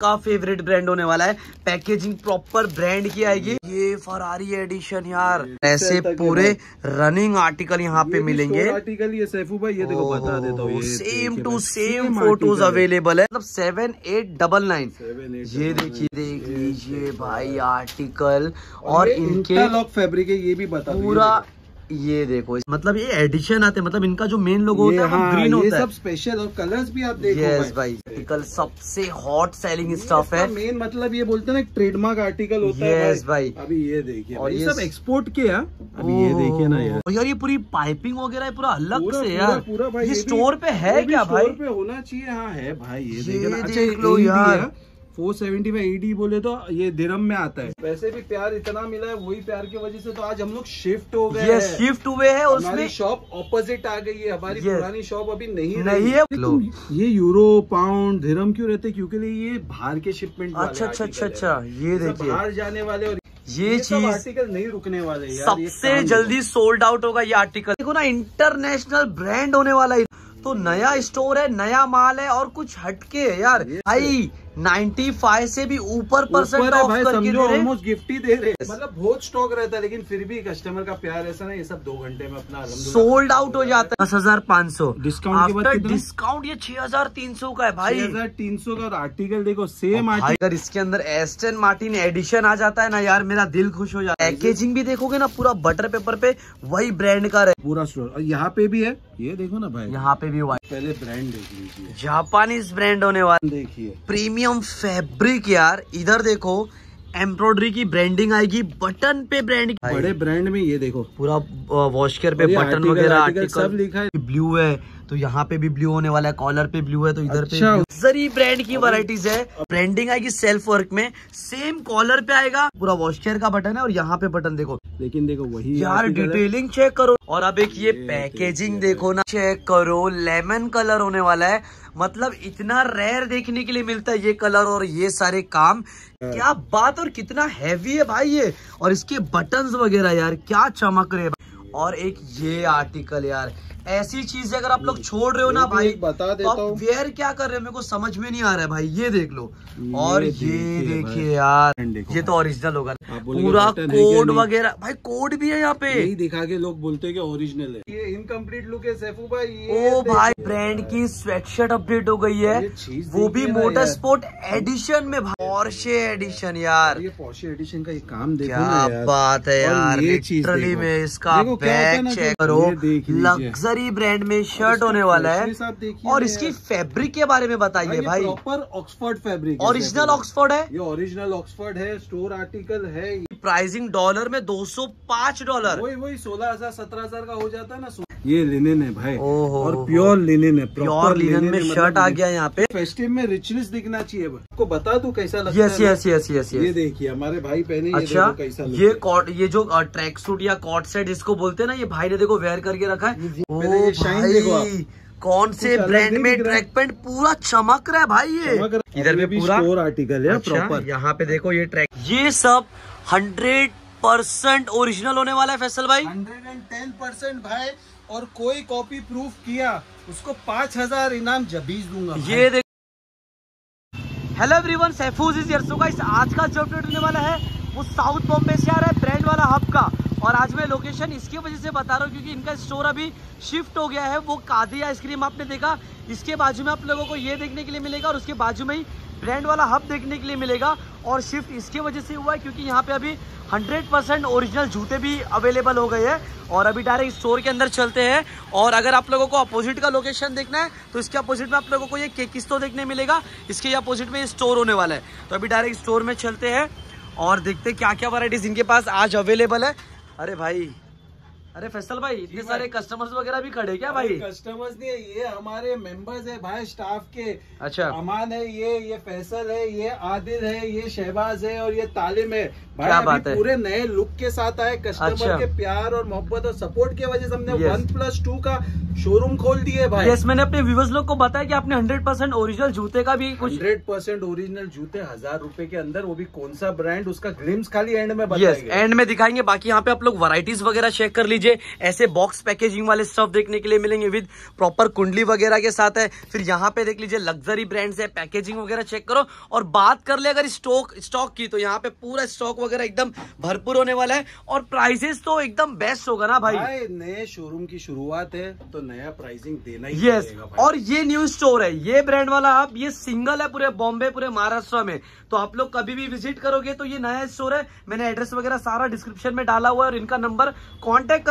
का favourite brand होने वाला है। पैकेजिंग प्रॉपर ब्रांड की आएगी। ये फरारी एडिशन यार। ऐसे पूरे रनिंग आर्टिकल यहाँ पे मिलेंगे। आर्टिकल ये सैफू भाई ये देखो बता देता हूँ same to same photos available है। मतलब सेवन एट डबल नाइन ये देखिए देख लीजिए भाई आर्टिकल और इनके फैब्रिक है ये भी बता पूरा ये देखो मतलब ये एडिशन आते हैं मतलब इनका जो मेन लोगो होता है हाँ, ग्रीन होता है। सब स्पेशल और कलर्स भी आप देखो यस भाई। आर्टिकल सबसे हॉट सेलिंग स्टफ़ है। मेन मतलब ये बोलते हैं ना ट्रेडमार्क आर्टिकल होता है yes, भाई। अभी ये देखिए और ये सब एक्सपोर्ट के है। अभी ये देखिए ना यार। यार ये पूरी पाइपिंग वगैरह पूरा अलग से यार। पूरा भाई ये स्टोर पे है क्या भाई? स्टोर पे होना चाहिए। हाँ है भाई ये ये देखना देख लो यार। फोर सेवेंटी में एडी बोले तो ये दिरम में आता है। वैसे भी प्यार इतना मिला है वही प्यार की वजह से तो आज हम लोग शिफ्ट हो गए ये शिफ्ट हुए हैं हमारी उसमें शॉप ऑपोजिट आ गई है हमारी Yes. पुरानी शॉप अभी नहीं नहीं है। ये यूरो पाउंड धर्म क्यों रहते? क्योंकि ये बाहर के शिपमेंट अच्छा अच्छा अच्छा अच्छा ये देखिए। बाहर जाने वाले और ये चीज़ आर्टिकल नहीं रुकने वाले यार सबसे जल्दी सोल्ड आउट होगा ये आर्टिकल देखो ना इंटरनेशनल ब्रांड होने वाला है। तो नया स्टोर है नया माल है और कुछ हटके है यार। भाई 95 से भी ऊपर परसेंट है ऑफ़ करके दे रहे हैं। ऑलमोस्ट गिफ्ट ही दे रहे मतलब बहुत स्टॉक रहता है लेकिन फिर भी कस्टमर का प्यार ऐसा ना ये सब दो घंटे में अपना सोल्ड आउट हो जाता है। दस हज़ार पाँच सौ। डिस्काउंट के बाद डिस्काउंट ये छह हज़ार तीन सौ का है भाई। हज़ार तीन सौ का आर्टिकल देखो सेम आर्टिकल अगर इसके अंदर एस्टन मार्टिन एडिशन आ जाता है ना यार मेरा दिल खुश हो जाता है। पैकेजिंग भी देखोगे ना पूरा बटर पेपर पे वही ब्रांड का रहे। पूरा स्टोर और यहाँ पे भी है। ये देखो ना भाई। यहाँ पे भी पहले ब्रांड देख लीजिए। जापानीज ब्रांड होने वाला। देखिए। प्रीमियम फैब्रिक यार इधर देखो एम्ब्रॉयडरी की ब्रांडिंग आएगी बटन पे ब्रांड बड़े ब्रांड में ये देखो। पूरा वॉशकर पे बटन वगैरह आर्टिकल सब लिखा है। ब्लू है। तो यहाँ पे भी ब्लू होने वाला है कॉलर पे ब्लू है तो इधर अच्छा। पे जरी ब्रांड की वराइटीज है। ब्रांडिंग आएगी सेल्फ वर्क में। सेम कॉलर पे आएगा। पूरा वॉश केयर का बटन है और यहाँ पे बटन देखो। लेकिन देखो वही यार डिटेलिंग चेक करो। और अब एक ये पैकेजिंग देखो ना चेक करो। लेमन कलर होने वाला है। मतलब इतना रेयर देखने के लिए मिलता है ये कलर और ये सारे काम। क्या बात और कितना हैवी है भाई ये। और इसके बटन्स वगैरह यार क्या चमक रहे हैं। और एक ये आर्टिकल यार ऐसी चीज़ अगर आप लोग छोड़ रहे हो ना भाई बता तो आप वेयर क्या कर रहे हो? मेरे को समझ में नहीं आ रहा है भाई ये देख लो। और ये देखिए यार ये तो ओरिजिनल होगा। पूरा कोड वगैरह भाई कोड भी है यहाँ पे। यही दिखा के लोग बोलते हैं कि ओरिजिनल है। ये इनकम्प्लीट लुक है सैफू भाई ये ओ भाई ब्रांड की स्वेटशर्ट अपडेट हो गई है। वो भी मोटर स्पोर्ट एडिशन में पोर्शे एडिशन यार। ये पॉशी एडिशन का ये काम देखो क्या बात है यार ये चीज़ लिटरली में इसका ना चेक करो। ये। लग्जरी ब्रांड में शर्ट होने वाला है। और इसकी। फैब्रिक के बारे में बताइए भाई। Proper Oxford fabric original Oxford है? ये ओरिजिनल ऑक्सफोर्ड है स्टोर आर्टिकल है। प्राइसिंग डॉलर में 205 डॉलर वही वही सोलह हज़ार सत्रह हज़ार का हो जाता है ना ये लिनेन है भाई। ओहो, और प्योर लिनेन है प्योर लिनन में शर्ट आ गया यहाँ पे। फेस्टिव में रिचनेस दिखना चाहिए। आपको बता दूँ कैसा लगता यस है? ना? यस यस यस ये देखिए हमारे भाई पहने अच्छा कैसा ये कॉट ये जो ट्रैक सूट या कॉट सेट जिसको बोलते हैं ना ये भाई ने देखो वेयर करके रखा है। ओ। भाई कौन से ब्रांड में। ट्रैक पैंट पूरा चमक रहा है भाई ये। इधर भी पूरा। आर्टिकल है अच्छा, प्रॉपर यहाँ पे देखो ये ट्रैक ये सब हंड्रेड परसेंट ओरिजिनल होने वाला है फैसल भाई। हंड्रेड एंड टेन परसेंट भाई और कोई कॉपी प्रूफ किया उसको पाँच हज़ार इनाम जबीज दूँगा ये देख हेलो एवरीवन सैफूज इज़ यर्सो गाइस आज का जो अपडेट होने वाला है। वो साउथ बॉम्बे से आ रहा है ब्रांड वाला हब का। और आज मैं लोकेशन इसकी वजह से बता रहा हूँ, क्योंकि इनका स्टोर अभी शिफ्ट हो गया है, वो कादी आइसक्रीम आपने देखा। इसके बाजू में आप लोगों को ये देखने के लिए मिलेगा और उसके बाजू में ही ब्रांड वाला हब देखने के लिए मिलेगा। और शिफ्ट इसके वजह से हुआ है, क्योंकि यहाँ पे अभी 100% परसेंट ओरिजिनल जूते भी अवेलेबल हो गए हैं। और अभी डायरेक्ट स्टोर के अंदर चलते हैं। और अगर आप लोगों को अपोजिट का लोकेशन देखना है तो इसके अपोजिट में आप लोगों को ये केकिस्तो देखने मिलेगा। इसके अपोजिट में ये स्टोर होने वाला है। तो अभी डायरेक्ट स्टोर में चलते हैं। और देखते क्या क्या वराइटीज इनके पास आज अवेलेबल है। अरे भाई अरे फैसल भाई इतने सारे कस्टमर्स वगैरह भी खड़े क्या भाई? कस्टमर्स नहीं है ये हमारे मेंबर्स है भाई स्टाफ के। अच्छा। अमान है ये ये फैसल है ये आदिल है ये शहबाज है और ये तालिम है। भाई क्या बात है? पूरे नए लुक के साथ आए कस्टमर अच्छा। के प्यार और मोहब्बत और सपोर्ट की वजह से हमने वन प्लस टू का शोरूम खोल दिए भाई। यस मैंने अपने व्यूवर्स लोग को बताया कि आपने 100 परसेंट ओरिजिनल जूते का भी कुछ हंड्रेड परसेंट ओरिजिनल जूते हज़ार रूपए के अंदर वो भी कौन सा ब्रांड उसका ग्लिम्स खाली एंड में बताएँगे। एंड में दिखाएँगे बाकी यहाँ पे आप लोग वैरायटीज वगैरह चेक कर लीजिए। ऐसे बॉक्स पैकेजिंग वाले स्टफ़ देखने के लिए मिलेंगे विद प्रॉपर कुंडली वगैरह के साथ है। फिर यहाँ पे देख लीजिए लग्जरी ब्रांड्स है पैकेजिंग वगैरह चेक करो। और बात कर ले अगर स्टॉक स्टॉक की तो यहाँ पे पूरा स्टॉक वगैरह एकदम भरपूर होने वाला है। और प्राइसेस तो एकदम बेस्ट होगा ना भाई? भाई नए शोरूम की शुरुआत है तो नया प्राइसिंग देना ही भाई। और ये न्यू स्टोर है। ये ब्रांड वाला आप ये सिंगल है पूरे बॉम्बे पूरे महाराष्ट्र में। तो आप लोग कभी भी विज़िट करोगे तो ये नया स्टोर है। मैंने एड्रेस वगैरह सारा डिस्क्रिप्शन में डाला हुआ है और इनका नंबर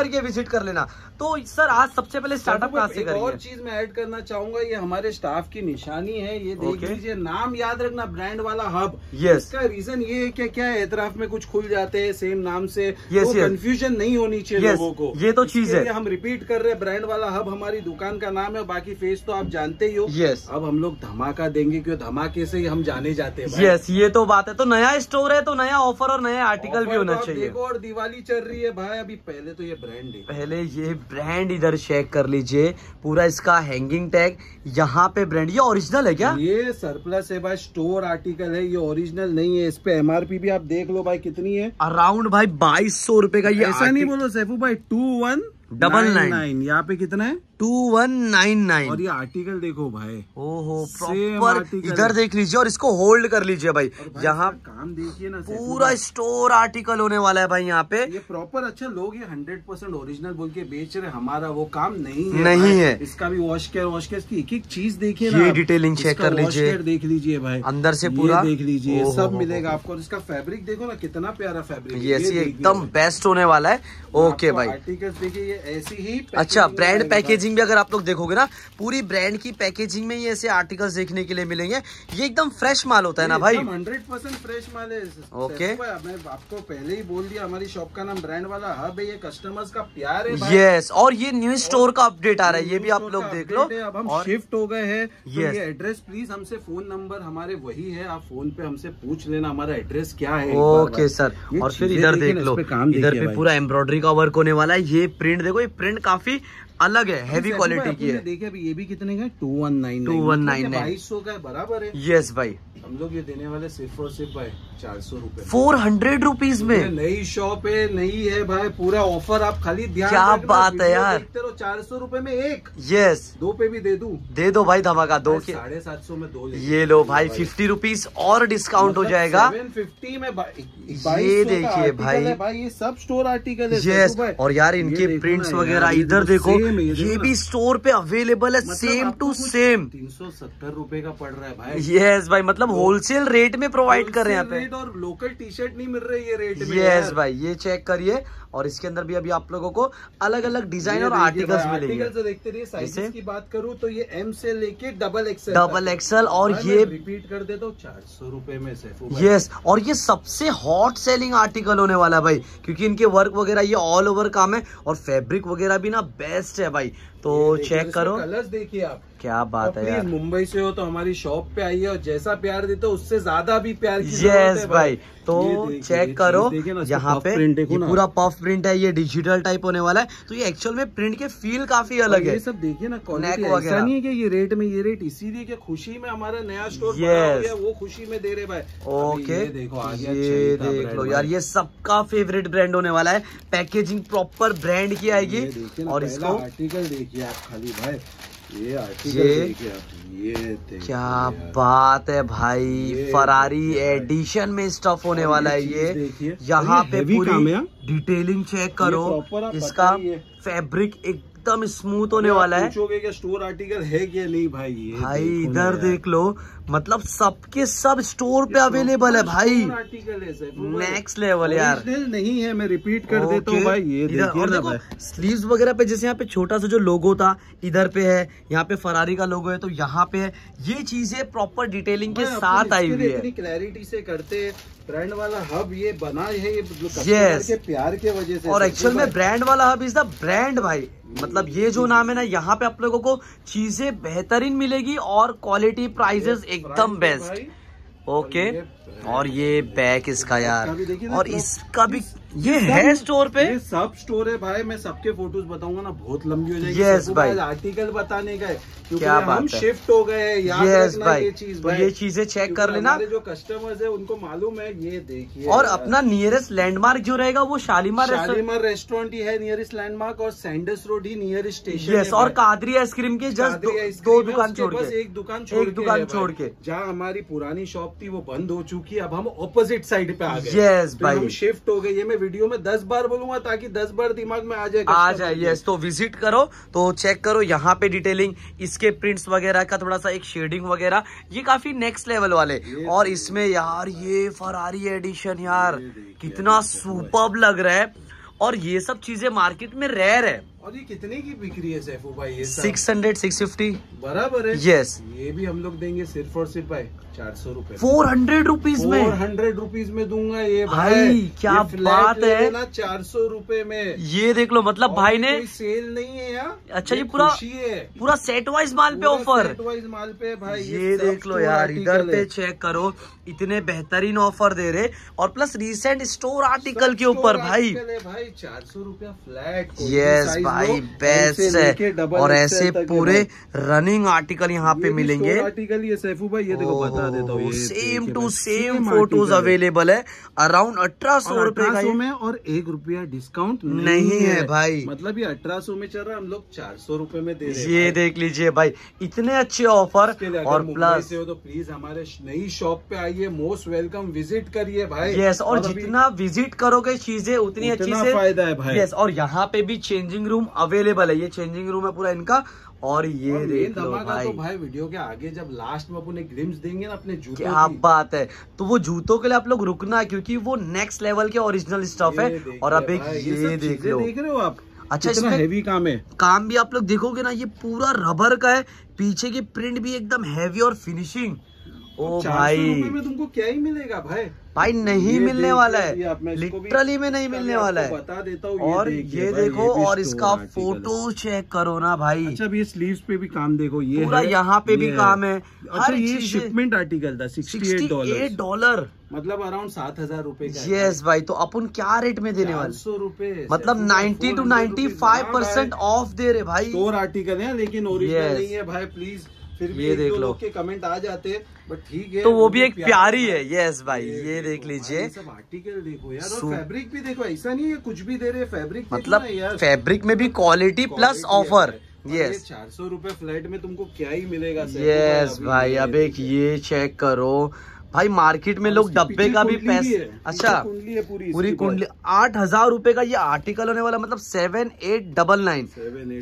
करके विज़िट कर लेना। तो सर आज सबसे पहले स्टार्टअप कहाँ से एक और चीज़ मैं ऐड करना चाहूँगा ये हमारे स्टाफ की निशानी है ये देख लीजिए नाम याद रखना ब्रांड वाला हब Yes. इसका रीजन ये है कि क्या है एतराफ में कुछ खुल जाते हैं सेम नाम से कंफ्यूजन नहीं होनी चाहिए लोगों को। ये तो चीज़ है। हम रिपीट कर रहे हैं ब्रांड वाला हब हमारी दुकान का नाम है बाकी फेस तो आप जानते ही हो। यस अब हम लोग धमाका देंगे क्यों धमाके से हम जाने जाते हैं यस ये तो बात है। तो नया स्टोर है तो नया ऑफ़र और नया आर्टिकल भी होना तो चाहिए। और दिवाली चल रही है भाई अभी पहले तो ये ब्रांड पहले ये ब्रांड इधर चेक कर लीजिए। पूरा इसका हैंगिंग टैग यहाँ पे ब्रांड ये ओरिजिनल है क्या? ये सरप्लस है भाई स्टोर आर्टिकल है ये ओरिजिनल नहीं है। इस पे एमआरपी भी आप देख लो भाई कितनी है। अराउंड भाई बाईस सौ रुपये का ये ऐसा नहीं बोलो सैफू भाई टू वन डबल. नाइन यहाँ पे कितना है? टू वन नाइन नाइन और ये आर्टिकल देखो भाई। ओहो प्रॉपर इधर देख लीजिए और इसको होल्ड कर लीजिए भाई। भाई यहाँ काम देखिए ना पूरा स्टोर आर्टिकल होने वाला है भाई यहाँ पे। ये प्रॉपर अच्छा लोग ये हंड्रेड परसेंट ओरिजिनल बोल के बेच रहे हमारा वो काम नहीं है नहीं है। इसका भी वॉश केयर वॉश केयर की एक एक चीज़ देखिए ये check इसका कर लीजिए। देख लीजिए भाई। अंदर से पूरा- देख लीजिए सब मिलेगा आपको। और इसका फैब्रिक देखो ना कितना प्यारा फैब्रिक ये एकदम बेस्ट होने वाला है। ओके भाई। आर्टिकल्स देखिए ये ऐसी ही अच्छा ब्रांड आएगा। पैकेजिंग भी अगर आप लोग देखोगे ना पूरी ब्रांड की पैकेजिंग में ये ऐसे आर्टिकल्स देखने के लिए मिलेंगे। ये एकदम फ्रेश माल होता है ना भाई? हंड्रेड परसेंट फ्रेश माल है भाई, मैं आपको पहले ही बोल दिया हमारी शॉप का नाम ब्रांड वाला। हब है ये कस्टमर्स का प्यार है। यस और ये न्यू स्टोर का अपडेट आ रहा है ये भी आप लोग देख लो। अब हम शिफ्ट हो गए हैं तो ये एड्रेस प्लीज़ हमसे फ़ोन नंबर हमारे वही है। आप फ़ोन पे हमसे पूछ लेना हमारा एड्रेस क्या है ओके सर और फिर इधर देख लो। इधर पे पूरा एम्ब्रॉयडरी का वर्क होने वाला है। ये प्रिंट देखो ये प्रिंट काफ़ी अलग है हैवी क्वालिटी की है। आपने देखे अभी ये भी कितने का टू वन नाइन 2199 बाईस सौ का है बराबर है? यस भाई। हम लोग ये देने वाले सिर्फ़ और सिर्फ़ भाई चार सौ रूपए। फोर हंड्रेड रुपीज़ में। नई शॉप है नई है भाई पूरा ऑफ़र आप खाली ध्यान क्या बात है यार। चार सौ रूपए में एक। यस दो पे भी दे दू? दे दो भाई धमाका दो के साढ़े सात सौ में दो ले ये लो भाई फिफ्टी रुपीज़ और डिस्काउंट हो जाएगा। फिफ्टी में ये देखिए भाई। भाई ये सब स्टोर आर्टिकल है यस और यार इनके प्रिंट्स वगैरह इधर देखो। Same है, ये ये भी स्टोर पे अवेलेबल है सेम टू सेम तीन सौ सत्तर रूपए का पड़ रहा है भाई। यस भाई मतलब होलसेल रेट में प्रोवाइड कर रहे हैं यहाँ पे। और लोकल टी शर्ट नहीं मिल रही है रेट में यस भाई ये चेक करिए। और इसके अंदर भी अभी आप लोगों को अलग अलग डिज़ाइन और आर्टिकल्स भाई, मिलेंगे। आर्टिकल देखते रहिए साइजेस की बात करूँ तो ये एम से लेके डबल एक्सएल डबल एक्सएल और ये रिपीट कर दे दो चार सौ रूपए में से। यस और ये सबसे हॉट सेलिंग आर्टिकल होने वाला है भाई क्योंकि इनके वर्क वगैरह ये ऑल ओवर काम है और फेब्रिक वगैरह भी ना बेस्ट है भाई। तो चेक करो। कलर्स देखिए आप। क्या बात और है यार। मुंबई से हो तो हमारी शॉप पे आइए और जैसा प्यार देते हो उससे ज़्यादा भी प्यार यस है भाई। तो चेक करो। यहाँ पे ये पूरा पफ प्रिंट है ये डिजिटल टाइप होने वाला है। तो ये एक्चुअल में प्रिंट के फील काफ़ी अलग है। ये सब देखिए ना क्वालिटी ऐसा। नहीं है कि ये रेट में ये रेट इसीलिए कि खुशी में हमारा नया स्टोर Yes. वो खुशी में दे रहे भाई। ओके ये देखो आ ये देख लो यार ये सबका फेवरेट ब्रांड होने वाला है। पैकेजिंग प्रॉपर ब्रांड की आएगी। और इसको आर्टिकल आप खाली भाई। ये ये- ये क्या बात है भाई। फरारी एडिशन में स्टफ़ होने वाला है ये। यहाँ पे पूरी? डिटेलिंग चेक करो। इसका फैब्रिक फैब्रिक एकदम स्मूथ होने वाला है। कि स्टोर आर्टिकल है कि नहीं भाई? ये भाई इधर देख लो मतलब सबके सब स्टोर पे अवेलेबल है भाई। आर्टिकल है नेक्स्ट लेवल यार। नहीं है मैं रिपीट कर देता हूँ भाई ये देखो भाई। स्लीव्स वगैरह पे जैसे यहाँ पे छोटा सा जो लोगो था इधर पे है यहाँ पे फरारी का लोगो है तो यहाँ पे है। ये चीज़ें प्रॉपर डिटेलिंग के साथ आई हुई है। क्लैरिटी से करते ब्रांड वाला हब ये बना है ये जो Yes. के प्यार के वजह से और एक्चुअल में ब्रांड वाला हब इज़ द ब्रांड भाई। मतलब ये जो नाम है ना यहाँ पे आप लोगों को चीज़ें बेहतरीन मिलेगी और क्वालिटी प्राइजेस एकदम बेस्ट ओके और ये बैग इसका यार। और तो- इसका भी ये सब, है? स्टोर पे? ये सब स्टोर है भाई मैं सबके फ़ोटोज़ बताऊँगा ना बहुत लंबी हो जाएगी। Yes, भाई। आर्टिकल बताने का है क्योंकि क्या हम बात है। शिफ्ट हो गए हैं याद यस रखना भाई ये चीज़ तो ये चीज़ें चेक कर लेना। हमारे जो कस्टमर्स है उनको मालूम है ये देखिए। और अपना नियरेस्ट लैंडमार्क जो रहेगा वो शालीमार शालीमार रेस्टोरेंट ही है नियरेस्ट लैंडमार्क और सैंडस रोड ही नियरेस्ट स्टेशन यस और कादरी आइसक्रीम के जस्ट दो, दुकान छोड़ बस के। एक दुकान छोड़ एक के दुकान छोड़ के। जहाँ हमारी पुरानी शॉप थी वो बंद हो चुकी है अब हम ऑपोजिट साइड पे आ गए। Yes, तो भाई। शिफ्ट हो गए ये मैं वीडियो में दस बार बोलूँगा ताकि दस बार दिमाग में आ जाए आ जाए यस तो विज़िट करो तो चेक करो यहाँ पे डिटेलिंग इसके प्रिंट्स वगैरह का थोड़ा सा एक शेडिंग वगैरह ये काफ़ी नेक्स्ट लेवल वाले। और इसमें यार ये फरारी एडिशन यार कितना सुपर लग रहा है। और ये सब चीज़ें मार्केट में रेयर है। और ये कितने की बिक्री है सैफू भाई ये सिक्स हंड्रेड सिक्स फिफ्टी। बराबर है? यस ये भी हम लोग देंगे सिर्फ़ और सिर्फ़ भाई चार सौ रूपए। फोर हंड्रेड रुपीज़ में? फोर हंड्रेड रुपीज़ में दूँगा ये भाई, भाई। क्या ये बात है। लेना चार सौ रूपए में। ये देख लो मतलब भाई ने सेल नहीं है यहाँ अच्छा, ये पूरा- पूरा सेट वाइज माल पे ऑफ़र set wise माल पे भाई ये देख लो यार इधर पे। चेक करो। इतने बेहतरीन ऑफ़र दे रहे और प्लस रिसेंट स्टोर आर्टिकल के ऊपर भाई। भाई चार सौ रूपया फ्लैट यस भाई बेस्ट है। और ऐसे पूरे रनिंग आर्टिकल यहाँ पे मिलेंगे। आर्टिकल ये सैफू भाई ये देखो बता देता हूँ same to same photos available है। अराउंड अठारह सौ और रुपए का 1800 ये। में और एक रूपया डिस्काउंट नहीं है भाई। मतलब ये अठारह सौ में चल रहा है हम लोग चार सौ रुपये में दे ये देख लीजिए भाई इतने अच्छे ऑफ़र और प्लस हो तो प्लीज़ हमारे नई शॉप पे आइए। मोस्ट वेलकम विज़िट करिए भाई। यस और अभी जितना विज़िट करोगे चीज़ें उतनी अच्छी से फ़ायदा है भाई। यस और यहाँ पे भी चेंजिंग रूम अवेलेबल है। ये चेंजिंग रूम है पूरा इनका। और ये और देख लो भाई। तो भाई वीडियो के आगे जब लास्ट में अपने ग्लिम्स देंगे ना अपने जूतों क्या की। बात है। तो वो जूतों के लिए आप लोग रुकना क्योंकि वो नेक्स्ट लेवल के ओरिजिनल स्टफ़ है। और अब एक ये देख लो। देख रहे हो आप? अच्छा, इसमें- हेवी काम है। काम भी आप लोग देखोगे ना ये पूरा रबर का है। पीछे की प्रिंट भी एकदम हैवी और फिनिशिंग ओ भाई। में तुमको क्या ही मिलेगा भाई? भाई नहीं मिलने वाला है। लिटरली में नहीं मिलने वाला है। बता देता हूँ और ये देखो और इसका फ़ोटो चेक करो ना भाई। अच्छा ये स्लीव्स पे भी काम देखो ये पूरा यहाँ पे भी काम है। अच्छा ये शिपमेंट आर्टिकल था सिक्सटी एट डॉलर मतलब अराउंड सात हज़ार रूपए यस भाई। तो अपन क्या रेट में देने वाले? सौ रूपए मतलब 90 टू 95 परसेंट ऑफ़ दे रहे भाई। और आर्टिकल है लेकिन ओरिजिनल नहीं है भाई प्लीज़ फिर भी ये देख लो। के कमेंट आ जाते हैं बट ठीक है तो वो भी एक प्यारी है। यस भाई ये देख लीजिए। सब आर्टिकल देखो यार और फैब्रिक भी देखो ऐसा नहीं है कुछ भी दे रहे फैब्रिक मतलब फैब्रिक में भी क्वालिटी प्लस ऑफ़र यस चार सौ रूपए फ्लैट में तुमको क्या ही मिलेगा यस भाई अब एक ये चेक करो। भाई मार्केट में लोग डब्बे का भी पैसे अच्छा कुंडली पूरी पूरी कुंडली। आठ हज़ार रूपए का ये आर्टिकल होने वाला मतलब सेवन एट डबल नाइन।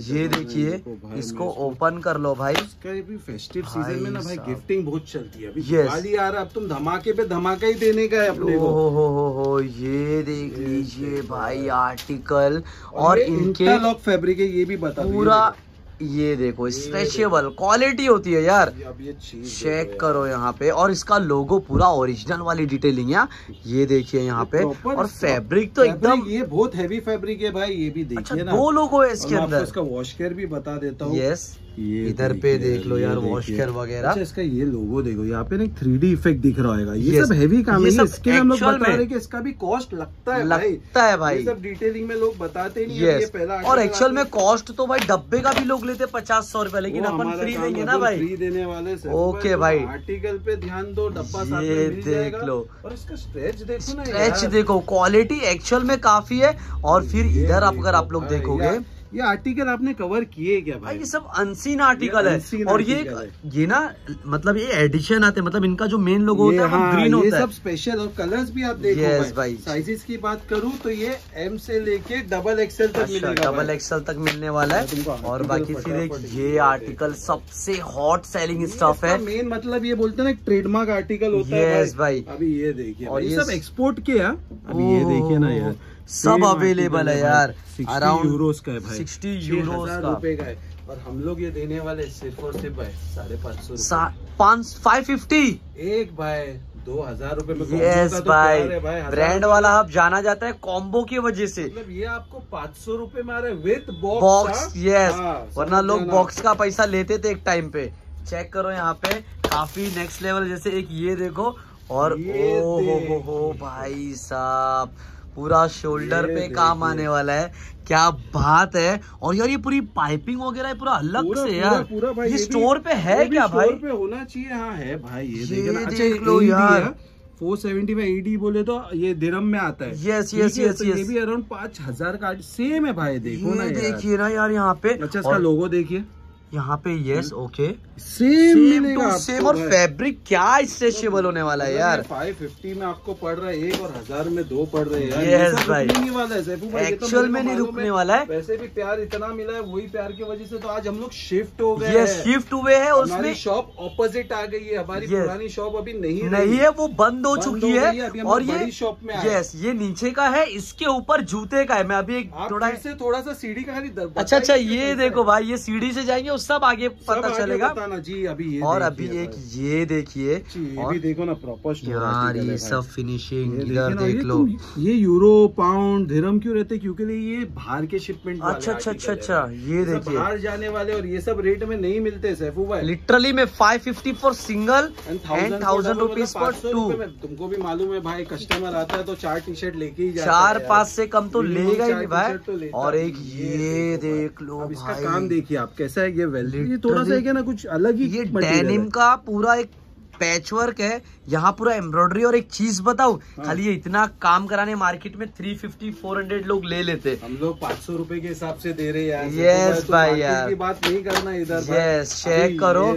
ये देखिए इसको ओपन कर लो भाई। इसका ये भी फेस्टिव सीज़न में ना भाई गिफ्टिंग बहुत चलती है अभी. आ रहा अब तुम धमाके पे धमाका ही देने का है अपने को। हो हो हो ये देख लीजिए भाई। आर्टिकल। और इनके फैब्रिक है ये भी बता पूरा। ये देखो स्पेशल क्वालिटी होती है यार। ये अब चीज़ चेक करो यहाँ पे और इसका लोगो पूरा ओरिजिनल वाली डिटेलिंग है। ये देखिए यहाँ पे और फैब्रिक तो एकदम ये बहुत हैवी फैब्रिक है भाई ये भी अच्छा देखिए ना। दो लोगो है इसके अंदर। इसका वॉश केयर भी बता देता हूँ। यस ये इधर पे देख लो यार वॉशर वगैरह। अच्छा इसका ये लोगो देखो यहाँ पे ना थ्री डी इफ़ेक्ट दिख रहा होगा ये. सब हैवी काम है इसके हम लोग बता रहे हैं कि इसका भी कॉस्ट लगता है भाई। लगता है भाई। ये सब डिटेलिंग में लोग बताते नहीं है ये पहला और एक्चुअल में कॉस्ट तो भाई डब्बे का भी लोग लेते पचास सौ रुपए लेकिन अपन फ्री देंगे ना भाई। फ्री देने वाले ओके भाई। आर्टिकल पे ध्यान दो डब्बा ये देख लो। और इसका स्ट्रेच देखो स्ट्रेच देखो क्वालिटी एक्चुअल में काफ़ी है। और फिर इधर आप अगर आप लोग देखोगे ये आर्टिकल आपने कवर किए क्या भाई ये सब अनसीन आर्टिकल है। unseen और ये है। ये ना मतलब ये एडिशन आते हैं मतलब इनका जो मेन लोगो होता है हाँ, ग्रीन होता है। सब स्पेशल और कलर्स भी आप देखो Yes, भाई। साइजेस की बात करूँ तो ये एम से लेके डबल एक्सएल तक अच्छा मिलेगा डबल एक्सएल तक मिलने वाला है। और बाकी फिर ये आर्टिकल सबसे हॉट सेलिंग स्टफ़ है। मेन मतलब ये बोलते हैं ना ट्रेडमार्क आर्टिकल होता है भाई। अभी ये देखिए और ये सब एक्सपोर्ट के हैं। अभी ये देखिए ना यार। सब अवेलेबल है यार। भाई। 60 अराउंड यूरोस का है भाई। 60 छह यूरोस का। रुपए का है। और हम लोग ये देने वाले सिर्फ़ और सिर्फ़ भाई साढ़े पाँच सौ पाँच फाइव फिफ्टी एक भाई दो हज़ार रूपए में यस तो भाई। भाई ब्रांड वाला अब जाना जाता है कॉम्बो की वजह से। मतलब ये आपको पाँच सौ रुपये में आ रहा है विथ बॉक्स बॉक्स यस वरना लोग बॉक्स का पैसा लेते थे एक टाइम पे। चेक करो यहाँ पे काफ़ी नेक्स्ट लेवल जैसे एक ये देखो। और ये ओ हो हो हो भाई साहब। पूरा शोल्डर पे काम आने वाला है। क्या बात है। और यार ये पूरी पाइपिंग वगैरह है पूरा अलग पूरा- से यार। पूरा भाई, ये स्टोर पे है क्या भाई? स्टोर पे होना चाहिए। हाँ है भाई ये ये अच्छा देख लो यार। फोर सेवेंटी में एडी बोले तो ये दिरम में आता है। Yes, है? तो ये भी अराउंड पाँच हज़ार का सेम है भाई देखो ना देखिए ना यार यहाँ पे। अच्छा इसका लोगो देखिए। यहाँ पे यस ओके सेम सेम मिलेगा टू सेम और फैब्रिक क्या स्ट्रेचेबल होने वाला है यार फाइव फिफ्टी में आपको पड़ रहा है एक और हज़ार में दो पड़ रहे हैं यार। Yes, ये सब भाई। रुकने वाला है ये तो में नहीं रुकने वाला है। वैसे भी प्यार इतना मिला है वही प्यार की वजह से तो आज हम लोग शिफ्ट हो गए शिफ्ट हुए है उसमें शॉप ऑपोजिट आ गई है हमारी पुरानी शॉप अभी नहीं नहीं है वो बंद हो चुकी है और ये शॉप में यस ये नीचे का है इसके ऊपर जूते का है। मैं अभी एक थोड़ा से थोड़ा सा सीढ़ी का खाली अच्छा अच्छा ये देखो भाई ये सीढ़ी से जाएँगे सब आगे सब पता आगे चलेगा। बताना। जी अभी ये और अभी एक ये देखिए और देखो ना प्रॉपर यार ये सब फिनिशिंग इधर देख लो। ये यूरो पाउंड धर्म क्यों रहते? क्योंकि ये बाहर के शिपमेंट अच्छा अच्छा अच्छा अच्छा ये देखिए। बाहर जाने वाले और ये सब रेट में नहीं मिलते सैफू भाई। लिटरली में 550 for single and thousand rupees for two तुमको भी मालूम है भाई कस्टमर आता है तो चार टी शर्ट लेके ही चार पाँच से कम तो लेगा ही भाई। तो और एक ये देख लो इसका काम देखिए आप कैसा है? ये वेल ये थोड़ा सा है क्या ना कुछ अलग ही ये डेनिम का पूरा एक पैच वर्क है यहाँ पूरा एम्ब्रॉयडरी और एक चीज़ बताऊँ हाँ। खाली ये इतना काम कराने मार्केट में 350 400 लोग ले लेते। हम लोग पाँच सौ रूपए के हिसाब से दे रहे हैं यार Yes, तो भाई यार। की बात नहीं करना इधर यस चेक करो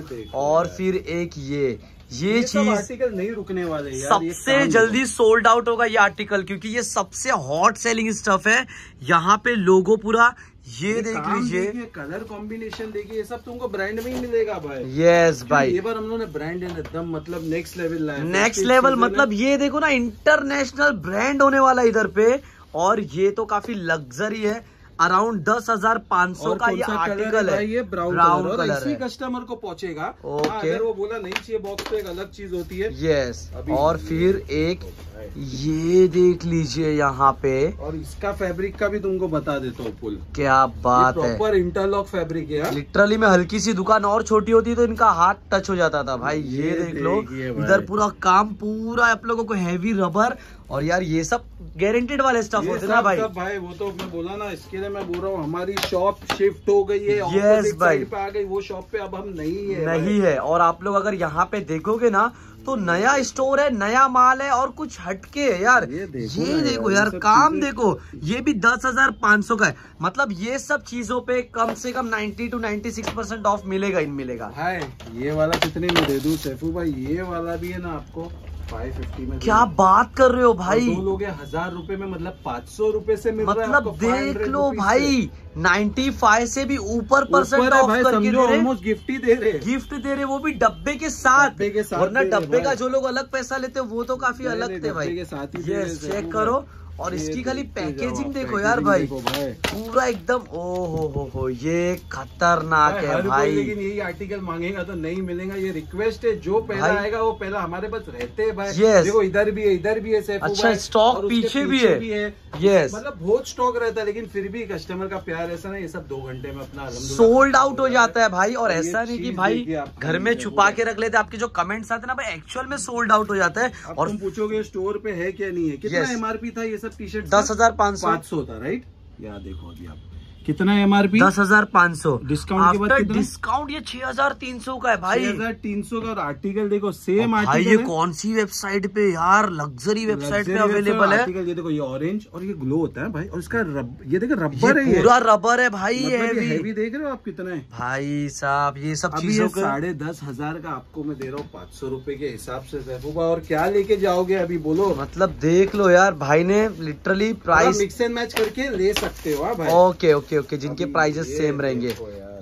और फिर एक ये ये ये चीज़ आर्टिकल नहीं रुकने वाले यार सबसे जल्दी सोल्ड आउट होगा ये आर्टिकल क्योंकि ये सबसे हॉट सेलिंग स्टफ़ है। यहाँ पे लोगो पूरा ये देख लीजिए। कलर कॉम्बिनेशन देखिए ये सब तुमको ब्रांड में ही मिलेगा भाई। यस भाई। ये बार हम लोगों ने ब्रांड एकदम मतलब नेक्स्ट लेवल लाया नेक्स्ट लेवल मतलब ये देखो ना इंटरनेशनल ब्रांड होने वाला है इधर पे और ये तो काफ़ी लग्जरी है। अराउंड दस हज़ार पाँच सौ का ये आर्टिकल है। ये ब्राउन ब्राउन कलर कलर इसी कस्टमर को पहुंचेगा। ओके। हाँ, अगर वो बोला नहीं चाहिए बॉक्स तो एक अलग चीज़ होती है। यस और फिर एक ये देख लीजिए यहाँ पे। और इसका फैब्रिक का भी तुमको बता देता हूँ पुल क्या बात है। प्रॉपर इंटरलॉक फैब्रिक है हाँ। लिटरली में हल्की सी दुकान और छोटी होती तो इनका हाथ टच हो जाता था भाई। ये, ये देख लो इधर पूरा काम पूरा आप लोगों को हैवी रबर और यार ये सब गारंटेड वाले स्टफ़ होते हैं ना भाई। भाई वो तो मैं बोला ना इसके लिए मैं बोल रहा हूँ हमारी शॉप शिफ्ट हो गई है Yes, भाई। पे आ गई वो शॉप पे अब हम नहीं है नहीं है। और आप लोग अगर यहाँ पे देखोगे ना तो नया स्टोर है नया माल है और कुछ हटके है यार। ये देखो ये देखो यार, यार काम देखो ये भी दस हज़ार पाँच सौ का है। मतलब ये सब चीज़ों पे कम से कम 90 टू 96 परसेंट ऑफ़ मिलेगा इन मिलेगा। भाई ये वाला कितने में दे दूँ सैफू भाई? ये वाला भी है ना आपको 550 में क्या। बात कर रहे हो भाई? दो लोग हज़ार रूपए में मतलब पाँच सौ रूपए से मिल रहा है मतलब देख लो भाई नाइन्टी फाइव से भी ऊपर परसेंट ऑफ़ करके दे रहे ऑलमोस्ट गिफ्ट ही दे रहे गिफ्ट दे रहे वो भी डब्बे के साथ। डब्बे के साथ वरना डब्बे का जो लोग अलग पैसा लेते हैं वो तो काफ़ी अलग थे भाई। चेक करो। और इसकी खाली पैकेजिंग देखो यार भाई। पूरा एकदम ओ हो हो हो ये खतरनाक है भाई। लेकिन यही आर्टिकल मांगेगा तो नहीं मिलेगा। ये रिक्वेस्ट है जो पहला आएगा वो पहला हमारे पास रहते हैं भाई। देखो इधर भी है इधर भी है अच्छा, उसके पीछे भी है। यस मतलब बहुत स्टॉक रहता है लेकिन फिर भी कस्टमर का प्यार ऐसा ना ये सब दो घंटे में अपना सोल्ड आउट हो जाता है भाई और ऐसा नहीं की भाई घर में छुपा के रख लेते। आपके जो कमेंट्स आते हैं ना भाई एक्चुअल में सोल्ड आउट हो जाता है। और तुम पूछोगे स्टोर पे है क्या? नहीं है। कितना एमआरपी था ये सब? टी शर्ट दस हज़ार पाँच सौ। पाँच सौ था राइट यहाँ देखो अभी आप कितना एमआरपी दस हज़ार पाँच सौ। डिस्काउंट के बाद डिस्काउंट ये छह हज़ार तीन सौ का है भाई। हज़ार तीन सौ का और आर्टिकल देखो सेम भाई आर्टिकल ये कौन सी वेबसाइट पे यार? लग्जरी वेबसाइट पे अवेलेबल है। आर्टिकल ये देखो ये ऑरेंज और ये ग्लो होता है भाई और इसका रब, ये देखो ये रबर है पूरा रबर है भाई मतलब हैवी हैवी देख रहे हो आप कितना है? भाई साहब ये सब चीज़ों साढ़े दस हज़ार का आपको मैं दे रहा हूँ पाँच सौ रुपये के हिसाब से सैफूबा और क्या लेके जाओगे अभी बोलो? मतलब देख लो यार भाई ने literally price mix and match करके ले सकते हो हाँ भाई। ओके ओके ओके जिनके प्राइजेस सेम रहेंगे।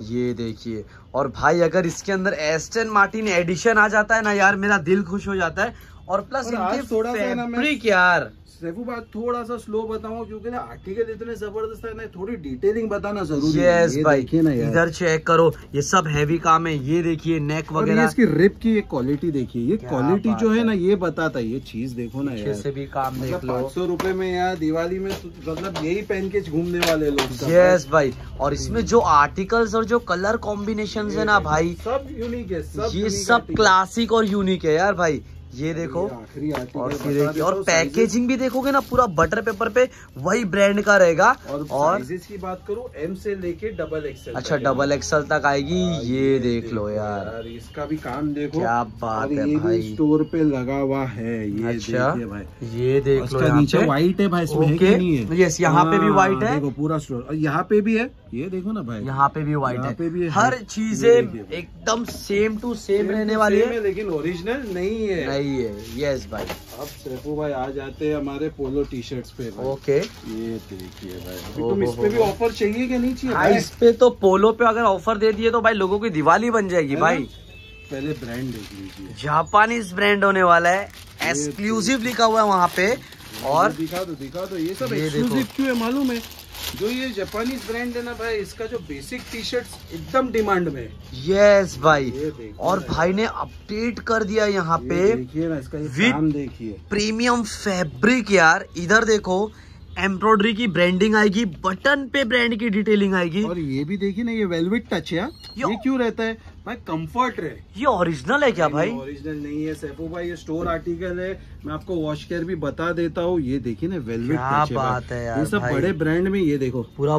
ये देखिए। और भाई अगर इसके अंदर एस्टन मार्टिन एडिशन आ जाता है ना यार मेरा दिल खुश हो जाता है। और प्लस और इनके फैब्रिक यार। सैफू बात थोड़ा सा स्लो बताऊँ क्योंकि ना आर्टिकल इतने ज़बरदस्त है ना थोड़ी डिटेलिंग बताना ज़रूरी है। यस भाई देखिए ना यार। इधर चेक करो ये सब हैवी काम है ये देखिए नेक वगैरह। इसकी रिप की एक क्वालिटी देखिए ये क्वालिटी जो है है। ना ये बताता है ये चीज़ देखो ना यार। से भी काम देख मतलब लो। पाँच सौ रुपये में यार दिवाली में मतलब यही पहन के घूमने वाले लोग यस भाई और इसमें जो आर्टिकल्स और जो कलर कॉम्बिनेशन है ना भाई सब यूनिक है ये सब क्लासिक और यूनिक है यार भाई। ये देखो और फिर एक और पैकेजिंग भी देखोगे ना पूरा बटर पेपर पे वही ब्रांड का रहेगा और और की बात करूँ एम से लेके डबल एक्सएल अच्छा डबल एक्सएल तक आएगी हाँ, ये देख लो यार। इसका भी काम देखो। क्या बात है भाई। स्टोर पे लगा हुआ है ये अच्छा भाई। ये देख लो नीचे व्हाइट है भाई इसमें है कि है? यस यहाँ पे भी हाँ, व्हाइट है। पूरा स्टोर और यहाँ पे भी है ये देखो ना भाई। यहाँ पे भी व्हाइट यहाँ पे भी है है। हर चीज़ें एकदम सेम टू सेम रहने वाली है। लेकिन ओरिजिनल नहीं है। नहीं है। यस भाई। अब सैफू भाई आ जाते हैं हमारे पोलो टी शर्ट्स पे भाई। ओके ये देखिए भाई। अभी तुम इस पे भी ऑफ़र चाहिए कि नहीं चाहिए हाँ इस पे तो पोलो पे अगर ऑफ़र दे दिए तो भाई लोगों की दिवाली बन जाएगी भाई। पहले ब्रांड देख लीजिए। जापानीज ब्रांड होने वाला है। एक्सक्लूसिव लिखा हुआ है वहाँ पे। और दिखा दो दिखा दो। ये सब एक्सक्लूसिव क्यों है मालूम है? जो ये जापानीज ब्रांड है ना भाई इसका जो बेसिक टी शर्ट एकदम डिमांड में है। यस भाई ये और भाई। भाई ने अपडेट कर दिया यहाँ पे देखिए ना इसका ये देखिए प्रीमियम फैब्रिक यार इधर देखो एम्ब्रॉयडरी की ब्रांडिंग आएगी बटन पे ब्रांड की डिटेलिंग आएगी। और ये भी देखिए ना ये वेलवेट टच है ये क्यों रहता है? भाई कंफर्ट रहे ये ओरिजिनल है क्या भाई? ओरिजिनल नहीं है सैफू भाई ये स्टोर आर्टिकल है। मैं आपको वॉश केयर भी बता देता हूँ। ये देखिए ना वेलवेट क्या टच बात है यार ये सब बड़े ब्रांड में ये देखो। पूरा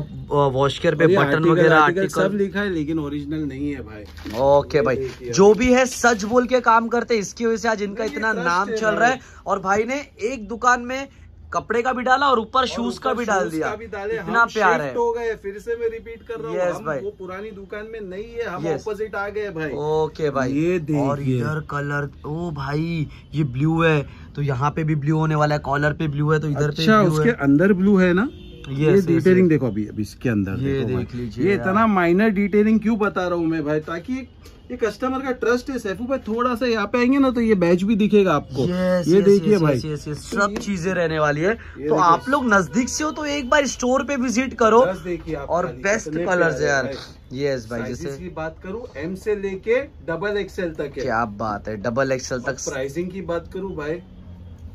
वॉश केयर पे बटन वगैरह सब लिखा है लेकिन ओरिजिनल नहीं है भाई। ओके भाई। जो भी है सच बोल के काम करते इसकी वजह से आज इनका इतना नाम चल रहा है। और भाई ने एक दुकान में कपड़े का भी डाला और ऊपर शूज़ का भी डाल दिया। भी डाले। इतना हम प्यार है। हो गए फिर से मैं रिपीट कर रहा हूँ। Yes, भाई। वो पुरानी दुकान में नहीं है हम Yes. ऑपोजिट आ गए भाई। ओके भाई। ये देखिए। और इधर कलर ओ भाई ये ब्लू है। तो यहाँ पे भी ब्लू होने वाला है कॉलर पे ब्लू है तो इधर पे अच्छा ब्लू उसके है। अंदर ब्लू है ना? ये डिटेलिंग देखो अभी अभी इसके अंदर ये देखो देख लीजिए ये इतना माइनर डिटेलिंग क्यों बता रहा हूँ मैं भाई ताकि ये कस्टमर का ट्रस्ट है सैफू भाई थोड़ा सा यहाँ पे आएँगे ना तो ये बैच भी दिखेगा आपको। Yes, ये yes, देखिए yes, भाई। yes, yes, yes, तो सब चीज़ें रहने वाली है। तो आप लोग नज़दीक से हो तो एक बार स्टोर पे विज़िट करो देखिए और बेस्ट कलर कलर्स है यार। यस भाई। जैसे की बात करूँ एम से लेके डबल एक्सएल तक है। क्या बात है डबल एक्सएल तक प्राइसिंग की बात करूँ भाई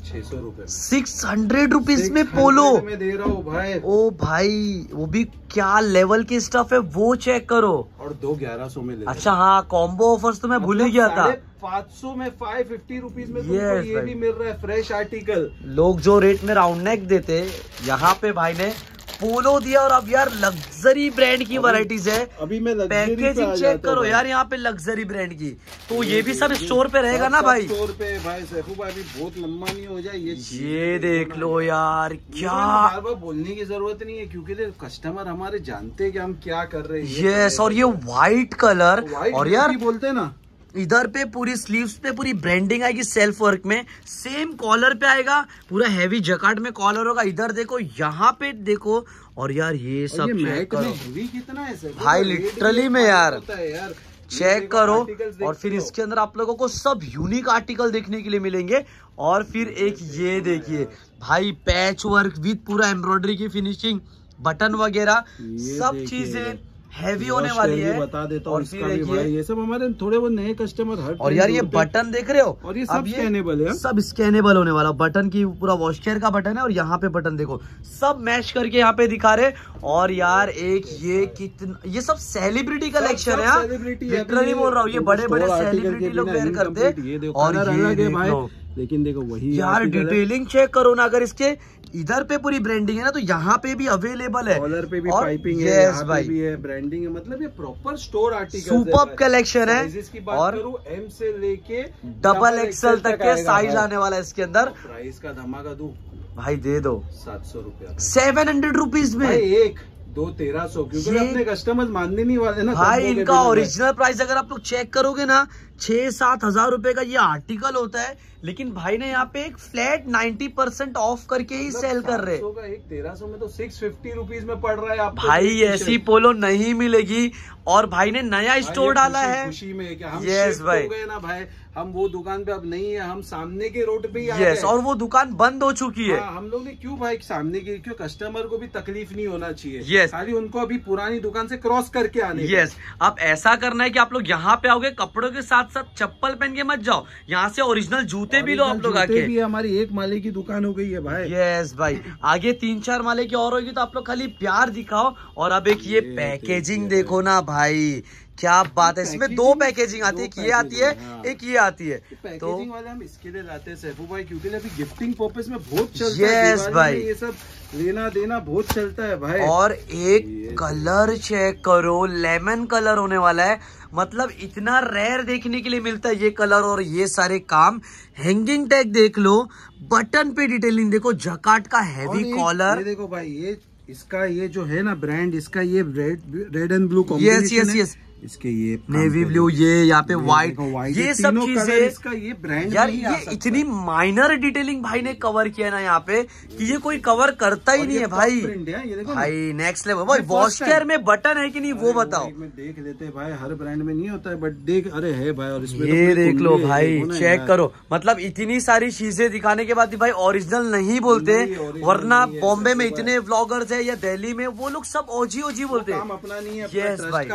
छह सौ रूपए सिक्स हंड्रेड रुपीज़ में पोलो। में दे रहा हूँ भाई। ओ भाई वो भी क्या लेवल की स्टफ़ है वो चेक करो। और दो ग्यारह सौ में ले अच्छा हाँ कॉम्बो ऑफर्स तो मैं भूल ही गया था। पाँच सौ में फाइव फिफ्टी रुपीज़ में ये भी मिल रहा है फ्रेश आर्टिकल लोग जो रेट में राउंड नेक देते यहाँ पे भाई ने पोलो दिया और अब यार लग्जरी ब्रांड की वराइटीज है। अभी मैं पैकेजिंग चेक करो यार यहाँ पे लग्जरी ब्रांड की। तो ये भी सब स्टोर पे रहेगा ना भाई? स्टोर पे भाई सैफू भाई भी बहुत लंबा नहीं हो जाए ये ये देख लो यार क्या बोलने की ज़रूरत नहीं है क्योंकि कस्टमर हमारे जानते हैं कि हम क्या कर रहे हैं यस और ये व्हाइट कलर और यार बोलते हैं ना। इधर पे पूरी स्लीव्स पे पूरी ब्रांडिंग आएगी सेल्फ वर्क में। सेम कॉलर पे आएगा पूरा हैवी जकाट में कॉलर होगा। इधर देखो यहाँ पे देखो और यार ये सब ये चेक करो। कितना है सैफू भाई, लिटरली में यार। यार। चेक करो। और फिर इसके अंदर आप लोगों को सब यूनिक आर्टिकल देखने के लिए मिलेंगे। और फिर एक ये देखिए भाई पैच वर्क विथ पूरा एम्ब्रॉयडरी की फिनिशिंग बटन वगैरह। सब चीज़ें हैवी होने वाली है बता देता हूँ और इसका भी भाई ये सब हमारे थोड़े बहुत नए कस्टमर हर और यार ये बटन देख रहे हो? और ये सब स्कैनेबल है? सब स्कैनेबल होने वाला। बटन की पूरा वॉश केयर का बटन है और यहाँ पे बटन देखो। सब मैच करके यहाँ पे दिखा रहे और यार एक ये कितना ये सब सेलिब्रिटी कलेक्शन है celebrity है। लिटरली बोल रहा हूँ ये बड़े बड़े सेलिब्रिटी लोग वेयर करते। और ये भाई लेकिन देखो वही यार डिटेलिंग चेक करो ना अगर इसके। इधर पे पूरी ब्रांडिंग है ना तो यहाँ पे भी अवेलेबल है। कॉलर पे भी और पाइपिंग है yes भाई। भी है ब्रांडिंग है मतलब ये proper store article super collection है। जिसकी बात और करूँ एम से लेके डबल एक्सएल तक के साइज़ आने वाला है इसके अंदर। प्राइस का धमाका दू? भाई दे दो। सात सौ रूपया। सेवन हंड्रेड रुपीज़ में। एक। दो तेरह सौ क्योंकि अपने कस्टमर मानने नहीं वाले ना भाई इनका ओरिजिनल प्राइस अगर आप लोग चेक करोगे ना छह सात हज़ार रुपए का ये आर्टिकल होता है लेकिन भाई ने यहाँ पे एक फ्लैट नाइन्टी परसेंट ऑफ़ करके ही मतलब सेल कर रहे 700 का एक तेरह सौ में तो सिक्स फिफ्टी रुपीज़ में पड़ रहा है आपको। भाई ऐसी पोलो नहीं मिलेगी और भाई ने नया स्टोर डाला है। खुशी में Yes, भाई। ना भाई। हम वो दुकान पे अब नहीं है हम सामने के रोड पे ही आ यस और वो दुकान बंद हो चुकी है। हाँ, हम लोग ने क्यों भाई सामने की क्यों कस्टमर को भी तकलीफ़ नहीं होना चाहिए? Yes. खाली उनको अभी पुरानी दुकान से क्रॉस करके आने। यस अब ऐसा करना है कि आप लोग यहाँ पे आओगे कपड़ों के साथ साथ चप्पल पहन के मत जाओ। यहाँ से ओरिजिनल जूते भी लो आप लोग आके। हमारी एक माले की दुकान हो गई है भाई। यस भाई। आगे तीन चार माले की और होगी तो आप लोग खाली प्यार दिखाओ। और अब एक ये ये पैकेजिंग देखो ना भाई। क्या बात है? इसमें दो पैकेजिंग आती है एक ये आती है हाँ। एक ये आती है। तो पैकेजिंग वाले हम इसके लिए लाते हैं सैफू भाई क्योंकि अभी गिफ्टिंग पर्पस में बहुत चलता है Yes, दिवाली भाई। ये सब लेना देना बहुत चलता है भाई। और एक कलर चेक करो लेमन कलर होने वाला है। मतलब इतना रेयर देखने के लिए मिलता है ये कलर और ये सारे काम। हैंगिंग टैग देख लो बटन पे डिटेलिंग देखो जकाट का हैवी कॉलर देखो भाई ये इसका ये जो है ना ब्रांड इसका ये red red and blue combination yes. इसके ये नेवी ब्लू ये यहाँ पे व्हाइट व्हाइट ये सब चीज़ें इसका ये ब्रांड यार ये इतनी माइनर डिटेलिंग भाई ने कवर किया ना यहाँ पे कि ये कोई कवर करता ही नहीं है भाई। भाई नेक्स्ट लेवल भाई वॉश केयर में बटन है कि नहीं वो बताओ। देख लेते भाई हर ब्रांड में नहीं होता है बट देख अरे है भाई और इसमें तो ये देख लो भाई चेक करो। मतलब इतनी सारी चीज़ें दिखाने के बाद भी भाई ओरिजिनल नहीं बोलते वरना बॉम्बे में इतने ब्लॉगर्स है या दिल्ली में वो लोग सब ओजी ओजी बोलते काम हैं। अपना नहीं है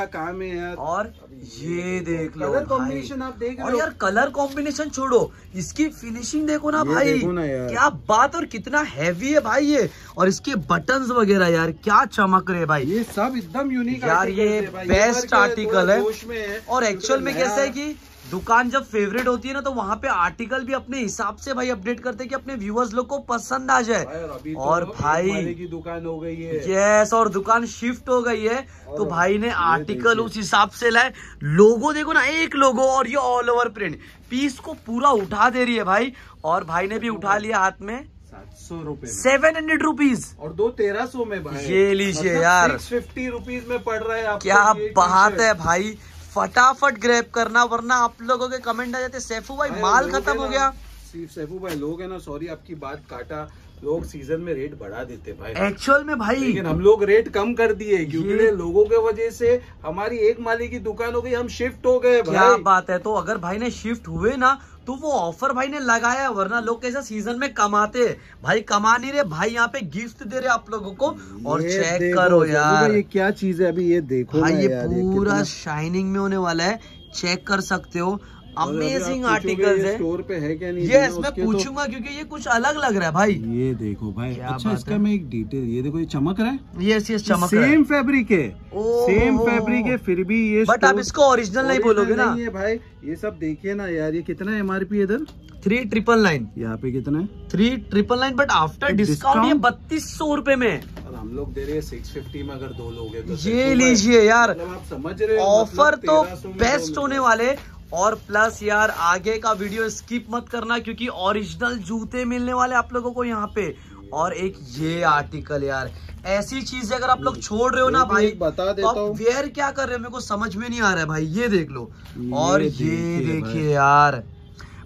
काम है और ये देख लो कलर कॉम्बिनेशन आप देख और यार कलर कॉम्बिनेशन छोड़ो। इसकी फिनिशिंग देखो ना भाई। देखो ना यार। क्या बात और कितना हैवी है भाई ये। और इसके बटन वगैरह यार क्या चमक रहे भाई। ये सब एकदम यूनिक यार ये बेस्ट आर्टिकल है। और एक्चुअल में कैसे है कि दुकान जब फेवरेट होती है ना तो वहाँ पे आर्टिकल भी अपने हिसाब से भाई अपडेट करते हैं कि अपने व्यूअर्स लोग को पसंद आ जाए। अभी तो और भाई की दुकान हो गई है। यस और दुकान शिफ्ट हो गई है। तो भाई ने आर्टिकल उस हिसाब से लाए। लोगो देखो ना एक लोगो और ये ऑल ओवर प्रिंट पीस को पूरा उठा दे रही है भाई। और भाई ने भी उठा लिया हाथ में। सात सौ रूपए सेवन हंड्रेड रुपीज़ और दो तेरह सौ में भाई। ये लीजिए मतलब यार। फिफ्टी रुपीज़ में पड़ रहा है क्या बात है भाई। फटाफट ग्रैप करना वरना आप लोगों के कमेंट आ जाते सैफू भाई माल खत्म हो गया। सैफू भाई लोग है ना सॉरी आपकी बात काटा। लोग सीज़न में रेट बढ़ा देते भाई। एक्चुअल में भाई। लेकिन हम लोग रेट कम कर दिए क्योंकि लोगों के वजह से हमारी एक माली की दुकान हो गई हम शिफ्ट हो गए क्या बात है तो अगर भाई ने शिफ्ट हुए ना तो वो ऑफ़र भाई ने लगाया वरना लोग कैसा सीज़न में कमाते। भाई कमा नहीं रहे भाई यहाँ पे गिफ्ट दे रहे आप लोगों को और चेक करो यार। ये क्या चीज़ है? अभी ये देखो भाई ये पूरा शाइनिंग में होने वाला है। चेक कर सकते हो। अमेजिंग पूछोगे आर्टिकल्स है। स्टोर पे है क्या नहीं यस बिना मैं उसके तो- पूछूँगा क्योंकि ये कुछ अलग लग रहा है भाई। ये देखो भाई अच्छा इसका मैं एक डिटेल ये देखो ये चमक रहा है? यस यस चमक रहा है। सेम फैब्रिक है। सेम फैब्रिक है फिर भी ये बट आप इसको ओरिजिनल नहीं बोलोगे ना। है भाई ये सब देखिए ना यार ये कितना एम आर पी इधर? थ्री ट्रिपल नाइन यहाँ पे कितना है? Three triple nine but after discount ये बत्तीस सौ रुपये में। हम लोग दे रहे हैं सिक्स फिफ्टी में अगर दो लोग तो ये लीजिए यार मतलब आप समझ रहे ऑफ़र मतलब तो बेस्ट होने वाले और प्लस यार आगे का वीडियो स्किप मत करना क्योंकि ओरिजिनल जूते मिलने वाले आप लोगों को यहाँ पे। और एक ये आर्टिकल यार ऐसी चीज़ अगर आप लोग छोड़ रहे हो ना भाई बता तो देता तो वेयर क्या कर रहे हो? मेरे को समझ में नहीं आ रहा है भाई ये देख लो। ये और ये देखिए यार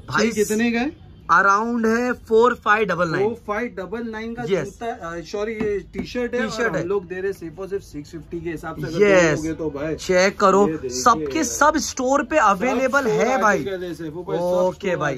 भाई कितने का है अराउंड है four five double nine. Five double nine का Yes. जूता सॉरी ये टी शर्ट है है। हम लोग दे रहे सिर्फ़ और सिर्फ़ सिक्स फिफ्टी के हिसाब से Yes. तो भाई। चेक करो। सबके सब स्टोर पे अवेलेबल है भाई। ओके भाई।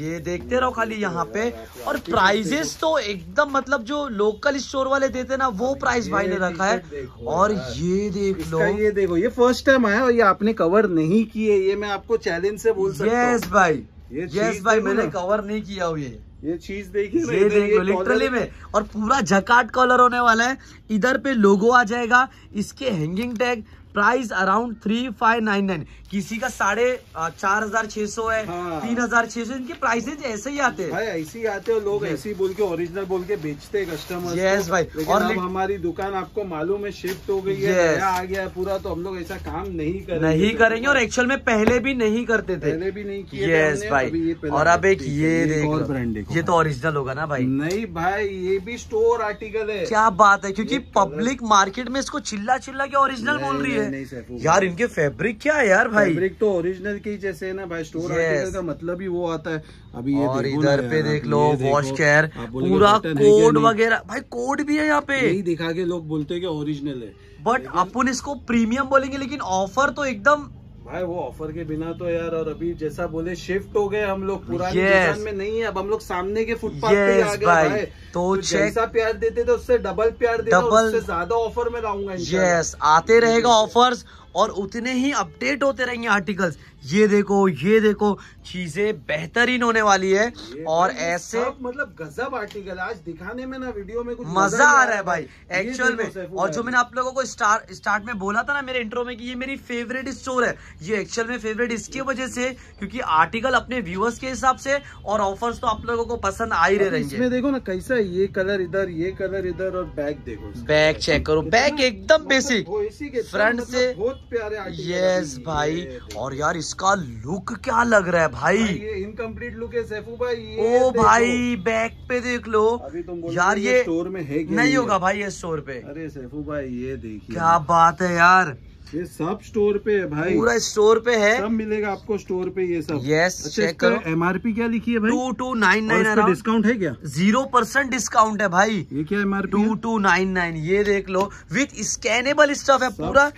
ये देखते रहो खाली यहाँ पे। और प्राइजेस तो एकदम मतलब जो लोकल स्टोर वाले देते ना वो प्राइस भाई ने रखा है। और ये देख लो। ये देखो ये फ़र्स्ट टाइम आया और ये आपने कवर नहीं किए ये मैं आपको चैलेंज से बोल सकता हूँ। यस भाई। यस भाई मैंने कवर नहीं किया हुआ ये। ये चीज़ देखिए ये देख लिटरली में और पूरा जकाट कॉलर होने वाला है। इधर पे लोगो आ जाएगा इसके hanging tag price around three five nine nine किसी का साढ़े चार हज़ार छह सौ है हाँ। तीन हज़ार छह सौ इनके प्राइसेज ऐसे ही आते हैं। भाई ऐसे ही आते हो लोग. ऐसे ही बोल के ओरिजिनल बोल के बेचते हैं कस्टमर यस भाई। और अब हमारी दुकान आपको मालूम है शिफ्ट हो गई है आ गया है पूरा तो हम लोग ऐसा काम नहीं करेंगे। नहीं करेंगे और एक्चुअल में पहले भी नहीं करते थे। पहले भी नहीं किए यस भाई। और अब एक ये देख ब्रांड ये तो ओरिजिनल होगा ना भाई। नहीं भाई ये भी स्टोर आर्टिकल है। क्या बात है क्योंकि पब्लिक मार्केट में इसको चिल्ला चिल्ला के ओरिजिनल बोल रही है। यार इनके फेब्रिक क्या है यार भाई फैब्रिक तो ओरिजिनल के जैसे है ना भाई स्टोर Yes. का मतलब ही वो आता है अभी ये और इधर पे देख लो वॉश केयर पूरा कोड वगैरह भाई कोड भी है यहाँ पे यही दिखा के लोग बोलते हैं कि ओरिजिनल है बट अपन इसको प्रीमियम बोलेंगे लेकिन ऑफ़र तो एकदम भाई वो ऑफ़र के बिना तो यार और अभी जैसा बोले शिफ्ट हो गए हम लोग पुरानी Yes. दुकान में नहीं है अब हम लोग सामने के फुटपाथ yes, पे आ गए भाई। भाई तो check- जैसा प्यार देते थे उससे डबल प्यार देते Double- उससे ज़्यादा ऑफ़र में लाऊँगा। यस आते रहेगा ऑफर्स और उतने ही अपडेट होते रहेंगे आर्टिकल्स ये देखो ये देखो चीज़ें बेहतरीन होने वाली है और ऐसे मतलब गजब आर्टिकल आज दिखाने में ना वीडियो में कुछ मज़ा आ रहा है भाई। एक्चुअल में। और जो मैंने आप लोगों को स्टार्ट स्टार्ट में बोला था ना मेरे इंट्रो में कि ये मेरी फेवरेट स्टोर है। ये एक्चुअल में फेवरेट इसकी वजह से क्योंकि आर्टिकल अपने व्यूअर्स के हिसाब से और ऑफर्स तो आप लोगों को पसंद आ ही रहे इसमें देखो ना कैसा ये कलर इधर ये कलर इधर और बैग देखो बैग चेक करो। बैग एकदम बेसिक मतलब फ्रंट मतलब से बहुत प्यारे यस भाई। और यार इसका लुक क्या लग रहा है भाई? ये इनकम्प्लीट लुक है सैफू भाई ये ओ भाई बैक पे देख लो। अभी तुम यार ये स्टोर में है नहीं होगा भाई ये स्टोर पे। अरे सैफू भाई ये देखिए। क्या बात है यार। ये सब स्टोर पे है भाई। पूरा स्टोर पे है। सब मिलेगा आपको स्टोर पे ये सब। Yes, अच्छा check करो। एमआरपी क्या लिखी है भाई? Two two nine nine discount है क्या? ज़ीरो परसेंट डिस्काउंट है भाई। ये क्या MRP two two nine nine ये देख लो। विथ स्कैनेबल स्टफ़ है पूरा।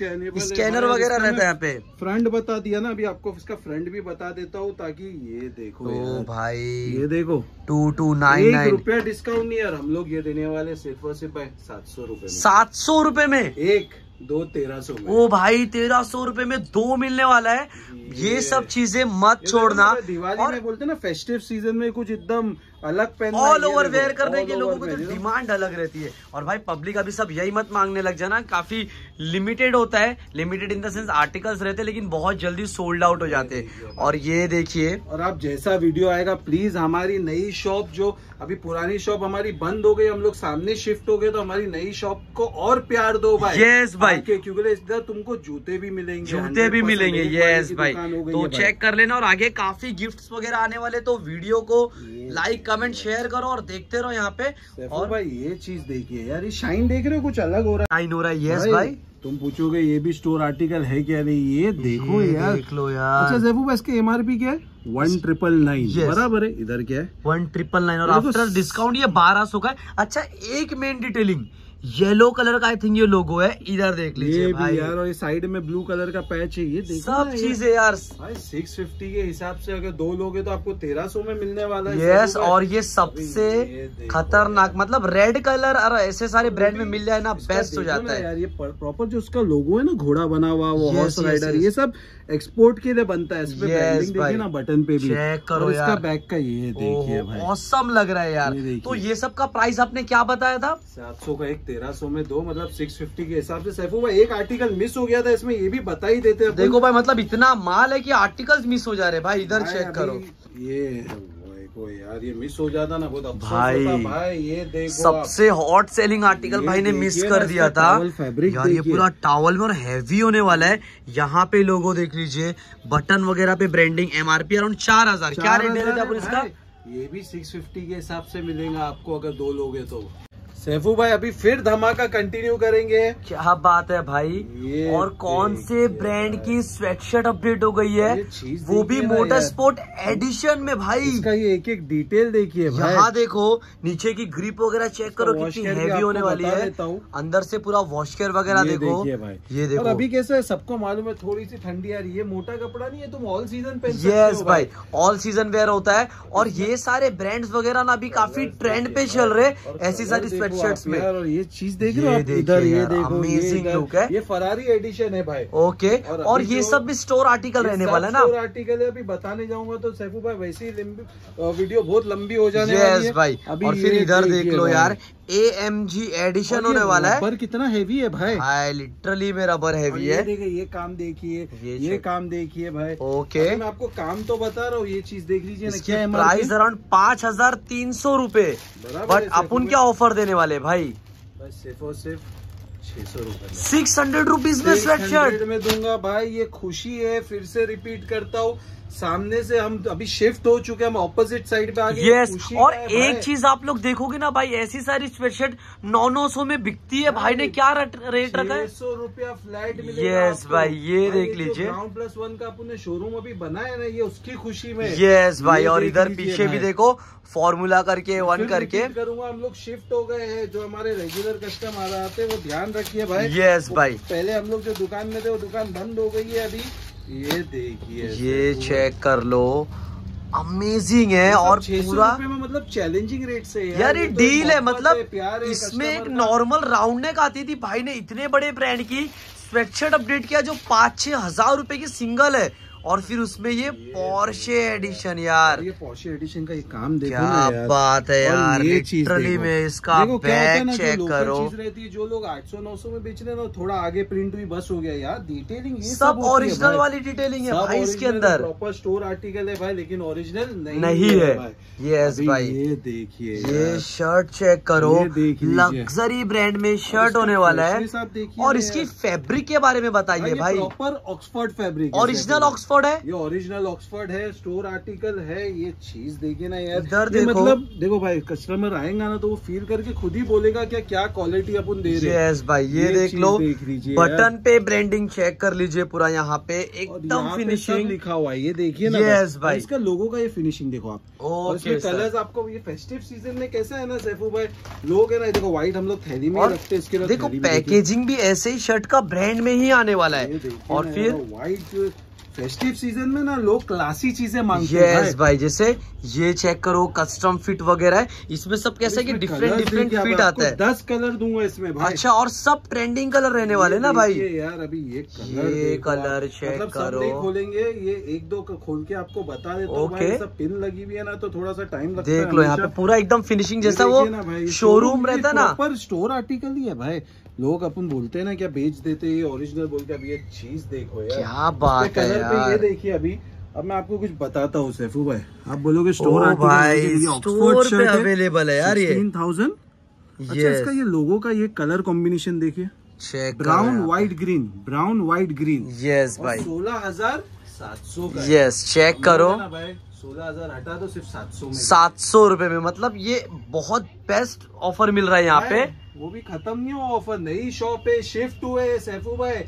स्कैनर वगैरह रहता है यहाँ पे। फ्रंट बता दिया ना अभी आपको इसका फ्रंट भी बता देता हूँ ताकि ये देखो ओ भाई। ये देखो। टू टू नाइन नाइन रुपया डिस्काउंट नहीं यार हम लोग ये देने वाले सिर्फ़ और सिर्फ़ सात सौ रुपये सात सौ रुपए में में? एक। दो तेरह सौ ओ भाई तेरह सौ रुपए में दो मिलने वाला है। ये ये। सब चीज़ें मत छोड़ना। दिवाली और में बोलते ना फेस्टिव सीज़न में कुछ एकदम अलग पहनना ऑल ओवर वेयर करने के लोगों को तो। डिमांड अलग रहती है। और भाई पब्लिक अभी सब यही मत मांगने लग जाना काफ़ी लिमिटेड होता है। Limited in the sense articles रहते हैं लेकिन बहुत जल्दी सोल्ड आउट हो जाते हैं। और ये देखिए। और आप जैसा वीडियो आएगा प्लीज़ हमारी नई शॉप जो अभी पुरानी शॉप हमारी बंद हो गई हम लोग सामने शिफ्ट हो गए तो हमारी नई शॉप को और प्यार दो भाई। Yes, भाई। क्योंकि इधर तुमको जूते भी मिलेंगे जूते भी मिलेंगे। यस भाई। तो चेक कर लेना और आगे काफ़ी गिफ्ट्स वगैरह आने वाले तो वीडियो को लाइक कमेंट शेयर करो और देखते रहो यहाँ पे। और भाई ये चीज़ देखिए यार ये शाइन देख रहे हो कुछ अलग हो रहा है। शाइन हो रहा है। यस भाई। तुम पूछोगे ये भी स्टोर आर्टिकल है क्या नहीं? ये देखो ये यार। देख लो यार। अच्छा जैफू भाई इसके एमआरपी क्या है? वन ट्रिपल नाइन बराबर है। इधर क्या है? वन ट्रिपल नाइन और आफ्टर डिस्काउंट ये बारह सौ का है। अच्छा एक मेन डिटेलिंग येलो कलर का आई थिंक ये लोगो है। इधर देख लीजिए ये भाई। भी यार और ये साइड में ब्लू कलर का पैच है ये सब चीज़ें यार। भाई सिक्स फिफ्टी के हिसाब से अगर दो लोगे तो आपको तेरह सौ में मिलने वाला है। यस और ये सबसे ये खतरनाक मतलब रेड कलर और ऐसे सारे ब्रांड में मिल जाए ना बेस्ट हो जाता है। यार ये प्रॉपर जो उसका लोगो है ना घोड़ा बना हुआ वो हॉर्स राइडर ये सब एक्सपोर्ट के लिए बनता है। इसमें देखिए ना बटन पे भी। Check करो इसका। बैक का ये देखिए भाई। औसम लग रहा है यार। तो ये सब का प्राइस आपने क्या बताया था? सात सौ का एक तेरह सौ में दो मतलब सिक्स फिफ्टी के हिसाब से। सैफू भाई एक आर्टिकल मिस हो गया था इसमें ये भी बता ही देते हैं देखो भाई मतलब इतना माल है कि आर्टिकल्स मिस हो जा रहे भाई इधर चेक करो। ये देखो यार ये मिस हो जाता ना बहुत भाई, भाई ये देखो सबसे हॉट सेलिंग आर्टिकल भाई ने मिस कर दिया था। यार ये पूरा टावल में और हैवी होने वाला है। यहाँ पे लोगो देख लीजिए बटन वगैरह पे ब्रांडिंग एमआरपी अराउंड चार हज़ार। क्या रेट दे रहे थे इसका? ये भी सिक्स फिफ्टी के हिसाब से मिलेगा आपको अगर दो लोगे तो। सैफू भाई अभी फिर धमाका कंटिन्यू करेंगे। क्या बात है भाई। और कौन से ब्रांड। की स्वेटशर्ट अपडेट हो गई है? वो भी मोटर स्पोर्ट एडिशन में भाई। इसका ये एक एक डिटेल देखिए भाई। यहाँ देखो नीचे की ग्रिप वगैरह चेक करो कितनी हैवी होने वाली है। अंदर से पूरा वॉश केयर वगैरह देखो। ये देखो। अभी कैसा है सबको मालूम है थोड़ी सी ठंडी आ रही है मोटा कपड़ा नहीं है तुम ऑल सीज़न सकते यस भाई ऑल सीज़न वेयर होता है। और ये सारे ब्रांड्स वगैरह ना अभी काफ़ी ट्रेंड पे चल रहे ऐसी सारी देखो स्वेटशर्ट्स आप में। यार और ये चीज़ देख रहे हो इधर ये देखो इधर, look है। ये फरारी एडिशन है भाई। ओके और ये सब भी स्टोर आर्टिकल रहने वाला है ना। स्टोर आर्टिकल है अभी बताने जाऊँगा तो सैफू भाई वैसे ही वीडियो बहुत लंबी हो जाने वाली है। भाई और फिर इधर देख लो यार ए एम जी एडिशन होने वाला है। रबर कितना हैवी है भाई। भाई लिटरली में रबर और हैवी है। देखिए ये काम देखिए ये ये काम देखिए भाई। ओके। मैं आपको काम तो बता रहा हूँ ये चीज़ देख लीजिए? प्राइस अराउंड पाँच हज़ार तीन सौ रूपए। बट अपन क्या ऑफ़र देने वाले भाई। बस सिर्फ़ और सिर्फ़ छह सौ रुपए सिक्स हंड्रेड रुपीज़ में स्वेट शर्ट में दूँगा भाई ये खुशी है फिर से रिपीट करता हूँ। सामने से हम अभी शिफ्ट हो चुके हैं हम ऑपोजिट साइड पे आ गए यस और एक चीज़ आप लोग देखोगे ना भाई ऐसी सारी स्वेटशर्ट नौ नौ सौ में बिकती है भाई ने क्या रेट रखा है? सौ रुपया फ्लैट Yes, भाई, ये देख लीजिए। ग्राउंड प्लस वन का अपने शोरूम अभी बनाया ना ये उसकी खुशी में यस भाई और इधर पीछे भी देखो फॉर्मूला करके वन करके। करूँगा हम लोग शिफ्ट हो गए हैं जो हमारे रेगुलर कस्टमर आते हैं वो ध्यान रखिए भाई। यस भाई। पहले हम लोग जो दुकान में थे वो दुकान बंद हो गई है अभी। ये देखिए ये चेक कर लो। अमेजिंग है और पूरा मतलब चैलेंजिंग रेट से है यार ये तो डील है मतलब इसमें एक नॉर्मल राउंड नेक आती थी भाई ने इतने बड़े ब्रांड की स्वेटशर्ट अपडेट किया जो पाँच छह हज़ार रुपए की सिंगल है। और फिर उसमें ये पोर्शे एडिशन यार। ये पोर्शे एडिशन का ये काम देखो क्या यार। बात है यार ये चीज़ लिटरली में इसका बैग चेक करो। चीज़ रहती है जो लोग 800 900 में बेच रहे हैं ना थोड़ा आगे प्रिंट भी बस हो गया यार। डिटेलिंग ये सब ओरिजिनल वाली डिटेलिंग है भाई इसके अंदर। प्रॉपर स्टोर आर्टिकल है भाई लेकिन ओरिजिनल नहीं, है यस भाई। ये देखिए ये शर्ट चेक करो। ये। लग्जरी ब्रांड में शर्ट होने वाला है। और इसकी। फैब्रिक के बारे में बताइए भाई। Proper Oxford fabric original Oxford है? ये ओरिजिनल ऑक्सफोर्ड है स्टोर आर्टिकल है ये चीज़ देखिए ना यार। इधर ये देखो। मतलब देखो भाई कस्टमर आएगा ना तो वो फील करके खुद ही बोलेगा क्या क्या क्वालिटी अपन दे रहे हैं। यस भाई ये ये देख लो। देख लीजिए बटन पे ब्रांडिंग चेक कर लीजिए पूरा यहाँ पे। एकदम फिनिशिंग लिखा हुआ है ये देखिए ना। और भाई। इसका लोगो का ये फिनिशिंग देखो आप। इसमें कलर्स आपको ये फेस्टिव सीज़न में कैसा है ना सैफू भाई? लोग है ना देखो व्हाइट हम लोग थैली में रखते हैं इसके देखो। पैकेजिंग भी ऐसे ही शर्ट का ब्रांड में ही आने वाला है। और फिर व्हाइट फेस्टिव सीज़न में ना लोग क्लासी चीज़ें मांगते हैं यस भाई। जैसे ये चेक करो कस्टम फिट वगैरह है इसमें सब कैसा है कि डिफरेंट डिफरेंट फिट आता है। दस कलर दूँगा इसमें भाई। अच्छा और सब ट्रेंडिंग कलर रहने वाले ना भाई। यार अभी ये कलर ये कलर check मतलब करो। खोलेंगे ये एक दो का खोल के आपको बता देता हूँ ओके। सब पिन लगी हुई है ना तो थोड़ा सा टाइम लगता है देख लो यहाँ पे पूरा एकदम फिनिशिंग जैसा वो शोरूम रहता है ना। पर स्टोर आर्टिकल ही है भाई। लोग अपन बोलते हैं ना क्या बेच देते हैं ये ओरिजिनल बोल के अब ये चीज़ देखो यार। क्या बात है पे ये देखिए अभी अब मैं आपको कुछ बताता हूँ सैफू भाई। आप बोलोगे स्टोर भाई स्टोर पे अवेलेबल है यार ये। थाउज़ेंड अच्छा इसका ये लोगो का ये कलर कॉम्बिनेशन देखिए। Check brown white green brown white green yes भाई। सोलह हज़ार सात सौ यस चेक करो। भाई। सोलह हज़ार हटा तो सिर्फ़ सात सौ में। सात सौ रुपये में। मतलब ये बहुत बेस्ट ऑफ़र मिल रहा है यहाँ पे। वो भी खत्म नहीं हुआ ऑफ़र नई शॉप है शिफ्ट हुए सैफू भाई।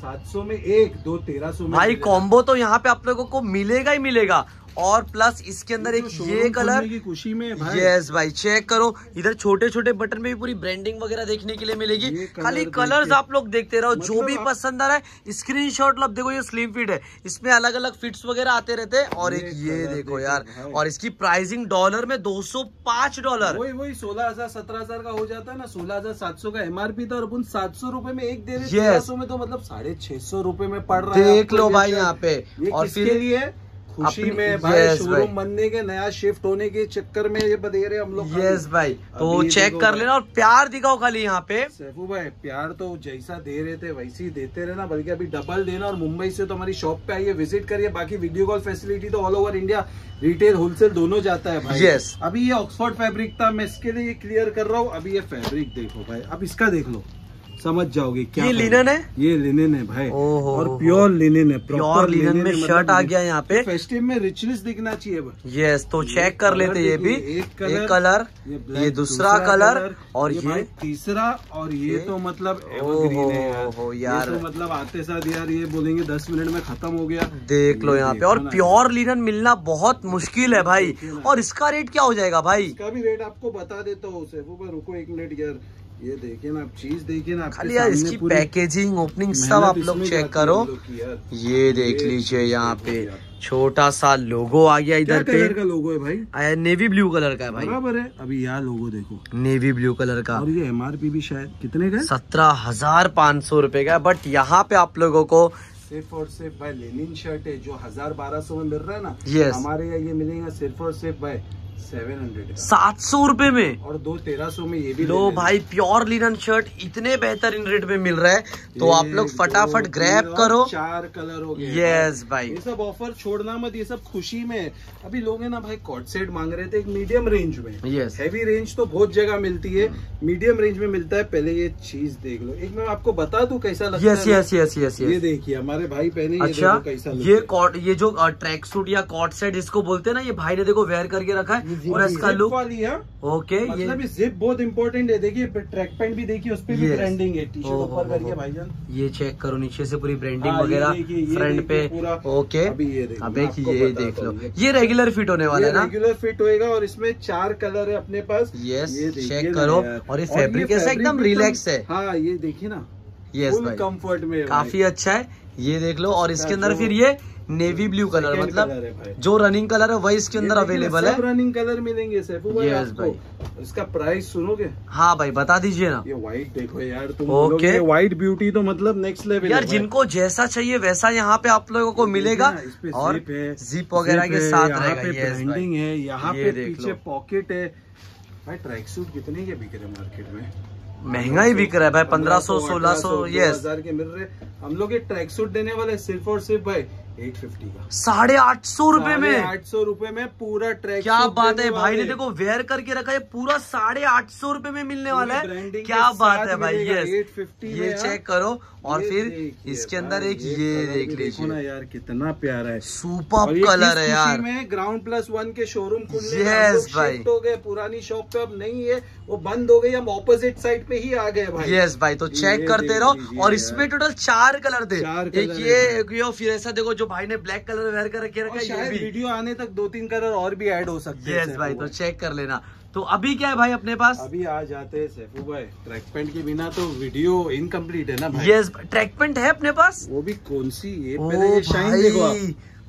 सात सौ में एक दो तेरह सौ में भाई कॉम्बो तो यहाँ पे आप लोगों को मिलेगा ही मिलेगा। और प्लस इसके अंदर एक तो ये कलर की खुशी में भाई। यस भाई चेक करो। इधर छोटे छोटे बटन में भी पूरी ब्रांडिंग वगैरह देखने के लिए मिलेगी। खाली कलर्स आप लोग देखते रहो। जो मतलब भी आप- पसंद आ रहा है स्क्रीन शॉट लब देखो ये स्लिम फिट है। इसमें अलग अलग फिट्स वगैरह आते रहते हैं। और एक ये देखो यार। और इसकी प्राइसिंग डॉलर में 205 डॉलर वही वही सोलह हज़ार सत्रह हज़ार का हो जाता है ना। सोलह हज़ार सात सौ का एमआरपी था और अपन सात सौ रुपये में एक दे रहे Yes. सौ में तो मतलब साढ़े छह सौ रुपये में पड़ रहा है देख लो भाई यहाँ पे। और फिर लिए? खुशी अपनी- में भाई शोरूम बनने के नया शिफ्ट होने के चक्कर में ये दे रहे हम लोग यस भाई। तो चेक कर लेना और प्यार दिखाओ खाली यहाँ पे। सैफू भाई प्यार तो जैसा दे रहे थे वैसे ही देते रहना बल्कि अभी डबल देना और मुंबई से तो हमारी शॉप पे आइए विज़िट करिए। बाकी वीडियो कॉल फैसिलिटी तो all over India retail wholesale दोनों जाता है भाई। Yes. अभी ये ऑक्सफोर्ड फैब्रिक था मैं इसके लिए क्लियर कर रहा हूँ। अभी ये फैब्रिक देखो भाई। अब इसका देख लो। समझ जाओगे क्या ये लिनन है? ये लिनन है भाई। ओहो, और प्योर लिनन है प्योर लिनन में शर्ट मतलब आ गया यहाँ पे। फेस्टिव में रिचनेस दिखना चाहिए यस तो चेक कर लेते ये भी। एक कलर ये दूसरा कलर और ये तीसरा और ये तो मतलब ओहो, यार। तो मतलब आते साथ यार ये बोलेंगे दस मिनट में खत्म हो गया। देख लो यहाँ पे। और प्योर लिनन मिलना बहुत मुश्किल है भाई। और इसका रेट क्या हो जाएगा भाई? इसका भी रेट आपको बता देता हूँ रुको एक मिनट यार। ये देखिए ना आप चीज़ देखिए ना खाली यार इसकी पैकेजिंग ओपनिंग सब आप लोग चेक करो। ये देख लीजिए यहाँ पे छोटा सा लोगो आ गया इधर इधर कलर का लोगो है भाई? आया नेवी ब्लू कलर का है भाई। बराबर है। अभी यहाँ लोगो देखो। नेवी ब्लू कलर का। और ये एमआरपी भी शायद कितने का सत्रह हज़ार पाँच सौ रुपए का बट यहाँ पे आप लोगों को सिर्फ़ और सिर्फ़ भाई लेनिन शर्ट है जो हज़ार बारह सौ में मिल रहा है ना Yes. हमारे यहाँ ये मिलेगा सिर्फ़ और सिर्फ़ भाई सेवन हंड्रेड सात सौ रुपए में। और दो तेरह सौ में ये भी लो भाई प्योर लिनन शर्ट इतने बेहतरीन रेट में मिल रहा है तो आप लोग फटाफट ग्रैब करो। चार कलर हो गए। यस भाई ये सब ऑफ़र छोड़ना मत ये सब खुशी में। अभी लोग है ना भाई कॉट सेट मांग रहे थे एक मीडियम रेंज में। यस हैवी रेंज तो बहुत जगह मिलती है। मीडियम रेंज में मिलता है पहले ये चीज़ देख लो। एक मैं आपको बता दू कैसा लगता यस है? यस यस यस ये देखिए हमारे भाई पहने अच्छा कैसा ये कॉट ये जो ट्रैक सूट या कॉट सेट जिसको बोलते हैं ना ये भाई ने देखो वेयर करके रखा है। और इसका लुक वाली है। ओके ये मतलब ये जिप बहुत इंपॉर्टेंट है। देखिए ट्रैक पैंट भी देखिए उस पर भी. ब्रांडिंग है टी शर्ट ऊपर। भाईजान। ये चेक करो नीचे से पूरी ब्रांडिंग हाँ, वगैरह फ्रंट पे। ओके अभी ये अब एक ये देख लो। ये रेगुलर फिट होने वाला है ना? रेगुलर फिट होएगा और इसमें चार कलर है अपने पास। ये ना करो। और ये कैसा fabric एकदम भी relax है। हाँ ये देखिए ना। यस कंफर्ट में काफ़ी अच्छा है। ये देख लो और इसके अंदर फिर ये नेवी ब्लू कलर मतलब भाई। जो रनिंग कलर है वही इसके अंदर ये अवेलेबल है। रनिंग कलर मिलेंगे सैफू भाई Yes, आपको। इसका प्राइस सुनोगे? हाँ भाई बता दीजिए ना। ये व्हाइट देखो यार तुम. बोलोगे व्हाइट ब्यूटी तो मतलब नेक्स्ट लेवल यार जिनको जैसा चाहिए वैसा यहाँ पे आप लोगों को मिलेगा। और जिप वगैरह के साथ ब्रांडिंग है यहाँ पे पीछे पॉकेट है। भाई ट्रैक सूट कितने के बिक रहे मार्केट में? महँगा ही बिक रहा है भाई पंद्रह सौ सोलह सौ हज़ार के मिल रहे हम लोग ये ट्रैक सूट देने वाले सिर्फ़ और सिर्फ़ भाई एट फिफ्टी का। साढ़े आठ सौ रुपए में? आठ सौ रुपये में पूरा ट्रैक क्या बात है भाई ने देखो वेयर करके रखा है पूरा साढ़े आठ सौ रूपए में मिलने वाला है। क्या बात है भाई ये यस 850 ये चेक करो और फिर इसके अंदर एक ये देख देखो ना लीजिए। यार कितना प्यारा है। सुपर कलर है यार। में ग्राउंड प्लस वन के शोरूम shift हो गए पुरानी शॉप पे अब नहीं है। वो बंद हो गई हम ऑपोजिट साइड पे ही आ गए भाई। यस भाई तो चेक करते रहो और इसमें टोटल चार कलर थे। चार एक ये एक ये फिर ऐसा देखो जो भाई ने ब्लैक कलर वेयर कर रखे रखा है शायद वीडियो आने तक दो तीन कलर और भी ऐड हो सकते हैं यस भाई तो चेक कर लेना। तो अभी क्या है भाई अपने पास? अभी आ जाते हैं सैफू भाई। ट्रैक पैंट के बिना तो वीडियो इनकम्प्लीट है ना भाई? यस ट्रैक पेंट है अपने पास? वो भी कौन सी? ये पहले ये शाइन देखो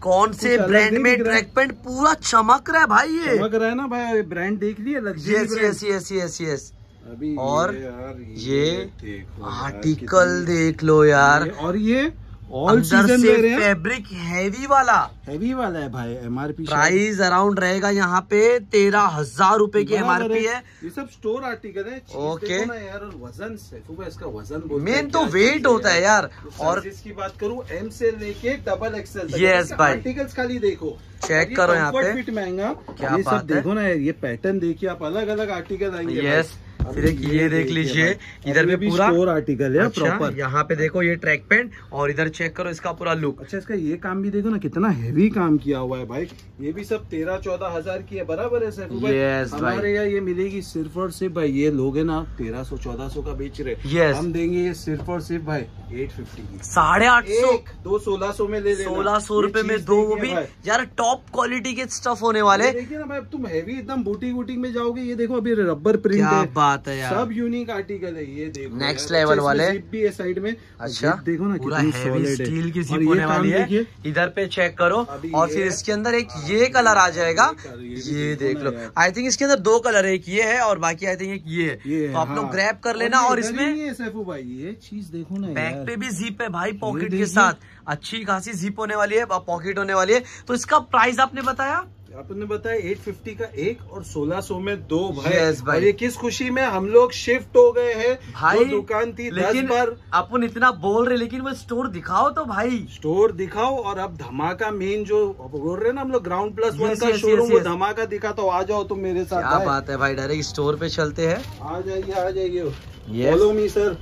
कौन से ब्रांड में। ट्रैक पैंट पूरा चमक रहा है भाई ये? चमक रहा है ना भाई ब्रांड देख लिया yes yes yes yes yes अभी और ये ये आर्टिकल देख लो यार। और ये ऑल सीज़न से ले रहे हैं। फैब्रिक हैवी वाला। हैवी वाला है भाई एमआरपी प्राइस अराउंड रहेगा यहाँ पे तेरह हज़ार रूपए की एमआरपी है। ये सब स्टोर आर्टिकल है। ओके। ना यार और वज़न सैफू भाई इसका वज़न मेन तो वेट होता है यार। और इसकी बात करूँ एम से लेके डबल एक्सएल Yes, भाई। आर्टिकल्स खाली देखो। चेक करो यहाँ पे। fit महँगा। क्या। देखो ना यार ये पैटर्न देखिए आप अलग अलग आर्टिकल आएँगे यस। फिर एक ये देख लीजिए इधर में पूरा स्टोर आर्टिकल है अच्छा प्रॉपर यहाँ पे देखो ये ट्रैक पेंट और इधर चेक करो इसका पूरा लुक अच्छा इसका ये काम भी देखो ना कितना हेवी काम किया हुआ है भाई। ये भी सब तेरह चौदह हज़ार की है बराबर है सर। हमारे यहाँ ये मिलेगी सिर्फ़ और सिर्फ़ भाई ये लोग है ना तेरह सौ चौदह सौ का बेच रहे. हम देंगे ये सिर्फ़ और सिर्फ़ भाई एट फिफ्टी की। साढ़े आठ सौ। दो सोलह सौ में ले सोलह सौ रुपये में दो वो भी यार टॉप क्वालिटी के स्टफ़ होने वाले। देखिए ना भाई तुम हैवी एकदम बूटी बूटी में जाओगे ये देखो अभी रबर प्रिंट है। बात है यार। सब यूनिक आर्टिकल है ये देखो level अच्छा, वाले। भी है साइड में अच्छा। देखो ना पूरा हैवी स्टील की जिप होने वाली है। इधर पे चेक करो और फिर इसके अंदर एक ये कलर आ जाएगा। ये देखो लो। आई थिंक इसके अंदर दो कलर है एक ये है और बाकी आई थिंक एक ये है। तो आप लोग हाँ। ग्रैब कर लेना और इसमें सैफू भाई ये चीज़ देखो ना बैक पे भी जीप है भाई पॉकेट के साथ। अच्छी खासी जिप होने वाली है पॉकेट होने वाली है। तो इसका प्राइस आपने बताया? आपने बताया 850 का एक और 1600 में दो भाई। Yes, भाई। और ये किस खुशी में हम लोग शिफ्ट हो गए हैं। भाई जो दुकान थी लेकिन बार। अपन इतना बोल रहे लेकिन वो स्टोर दिखाओ तो भाई। स्टोर दिखाओ और अब धमाका मेन जो बोल रहे हैं ना हम लोग ग्राउंड प्लस वन का शोरूम वो धमाका दिखा तो आ जाओ तुम मेरे साथ क्या। बात है भाई डायरेक्ट स्टोर पे चलते है। आ जाइए आ जाइए। Yes. Follow me sir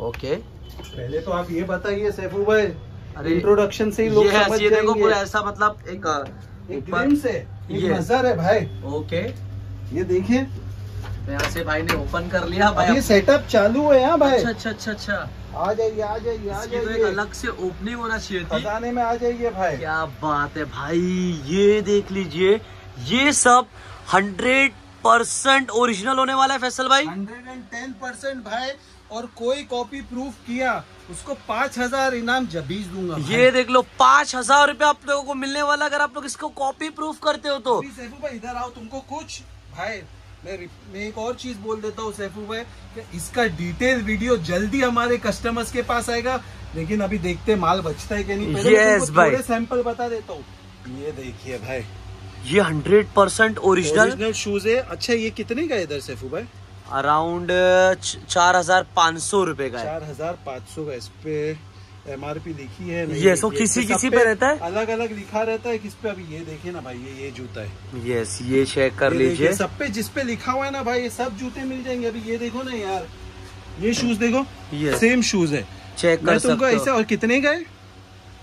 okay पहले तो आप ये बताइए सैफू भाई इंट्रोडक्शन से ही लोग समझ देखो पूरा ऐसा मतलब एक ऊपर। नज़र है भाई। ओके। ये देखिए। तो यहाँ से भाई ने ओपन कर लिया भाई ये सेटअप चालू है यहाँ भाई। अच्छा अच्छा अच्छा अच्छा। आ जाइए आ जाइए आ तो एक जाइए। अलग से ओपनिंग होना चाहिए थी खजाने में आ जाइए भाई। क्या बात है भाई ये देख लीजिए ये सब हंड्रेड परसेंट ओरिजिनल होने वाला है फैसल भाई। 110 परसेंट भाई। और कोई कॉपी प्रूफ किया उसको पाँच हज़ार इनाम जबीज दूँगा ये देख लो पाँच हज़ार रूपए आप लोगों को मिलने वाला अगर आप लोग इसको कॉपी प्रूफ करते हो तो। सैफू भाई इधर आओ तुमको कुछ भाई मैं मैं एक और चीज़ बोल देता हूँ सैफू भाई कि इसका डिटेल वीडियो जल्दी हमारे कस्टमर्स के पास आएगा लेकिन अभी देखते माल बचता है कि नहीं। पहले Yes, भाई। सैंपल बता देता हूँ। ये देखिए भाई। ये hundred percent original original shoes है। अच्छा ये कितने का इधर सैफू भाई? अराउंड चार हज़ार पाँच सौ रूपए का चार हज़ार पाँच सौ का इस पे एम आर पी लिखी है Yes, वो लिखी किसी- पे किसी पे रहता है? अलग अलग लिखा रहता है किस पे? अभी ये देखिए ना भाई ये ये जूता है। यस ये चेक कर ये लीजिए। सब पे जिस पे लिखा हुआ है ना भाई ये सब जूते मिल जाएँगे। अभी ये देखो ना यार ये शूज़ देखो। Yes. सेम शूज़ है। चेक कर तुमको सकते ऐसे हो और कितने का है?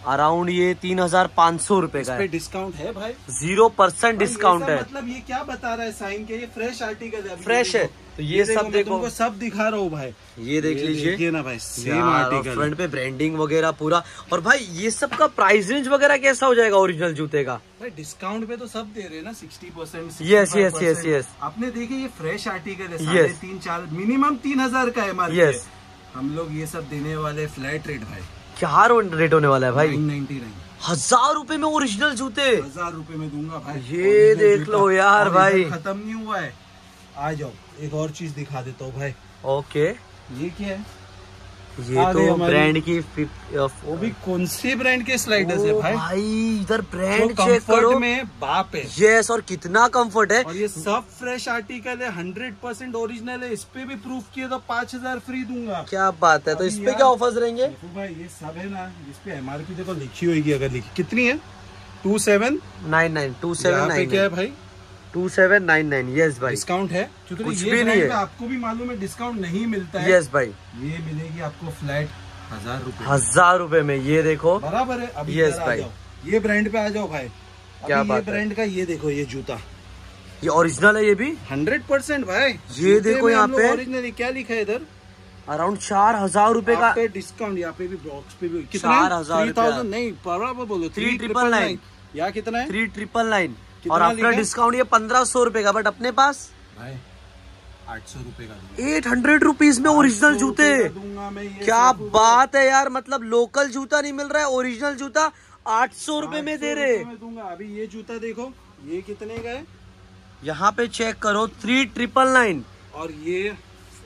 अराउंड ये तीन हज़ार पाँच सौ रूपए का है। डिस्काउंट है भाई। ज़ीरो परसेंट डिस्काउंट है। मतलब ये क्या बता रहा है साइन के? ये फ्रेश आर्टिकल है फ्रेश है। तो ये ये सब देखो। तुमको सब दिखा रहा हूँ भाई। ये देख लीजिए। ना भाई सेम आर्टिकल फ्रंट पे ब्रांडिंग वगैरह पूरा। और भाई ये सब का प्राइस रेंज वगैरह कैसा हो जाएगा ओरिजिनल जूते का? भाई डिस्काउंट पे तो सब दे रहे हैं ना sixty percent yes yes yes yes. आपने देखिए ये फ्रेश आर्टिकल है Yes. तीन चार मिनिमम तीन हज़ार का है Yes. हम लोग ये सब देने वाले फ्लैट रेट भाई। क्या रेट होने वाला है भाई? हज़ार रूपए में ओरिजिनल जूते। हज़ार रूपए में दूँगा भाई। ये देख लो यार भाई। खत्म नहीं हुआ है। आ जाओ एक और चीज़ दिखा देता हूँ भाई। ओके ये क्या है? ये तो ब्रांड की वो भी कौन से ब्रांड के स्लाइडर्स है भाई भाई इधर ब्रांड चेक करो। में बाप है। यस और कितना कंफर्ट है। और ये सब फ्रेश आर्टिकल है हंड्रेड परसेंट ओरिजिनल है। इस पे भी प्रूफ किए तो पाँच हज़ार फ्री दूँगा। क्या बात है तो इस पे क्या ऑफर्स रहेंगे? देखो भाई ये सब है ना इस पे एमआरपी देखो लिखी होगी अगर लिखी। कितनी है? Two seven nine nine two seven पे क्या है भाई? Two seven nine nine yes भाई डिस्काउंट है? क्योंकि कुछ ये भी नहीं है। आपको भी मालूम है डिस्काउंट नहीं मिलता है। यस भाई ये मिलेगी आपको फ्लैट हज़ार रुपए। हज़ार रूपए में ये देखो। बराबर है? अभी Yes, भाई। ये ब्रांड पे आ जाओ भाई। क्या बात है। ब्रांड का ये देखो ये जूता। ये ओरिजिनल है ये भी? हंड्रेड परसेंट भाई। ये देखो यहाँ पे। ओरिजिनल क्या लिखा है इधर? अराउंड चार हज़ार रूपए का। डिस्काउंट यहाँ पे भी बॉक्स पे भी। चार हज़ार थ्री नहीं बराबर बोलो। Three triple nine। यहाँ कितना है? थ्री ट्रिपल नाइन और आफ्टर डिस्काउंट ये पंद्रह सौ रुपये का बट अपने पास आठ सौ रुपए का एट हंड्रेड रुपीज़ में ओरिजिनल जूते रुपए का दूँगा मैं ये क्या बात है यार मतलब लोकल जूता नहीं मिल रहा है ओरिजिनल जूता आठ सौ रुपए में दे रहे। रुपए में दूँगा। अभी ये जूता देखो ये कितने का है? यहाँ पे चेक करो थ्री ट्रिपल नाइन और ये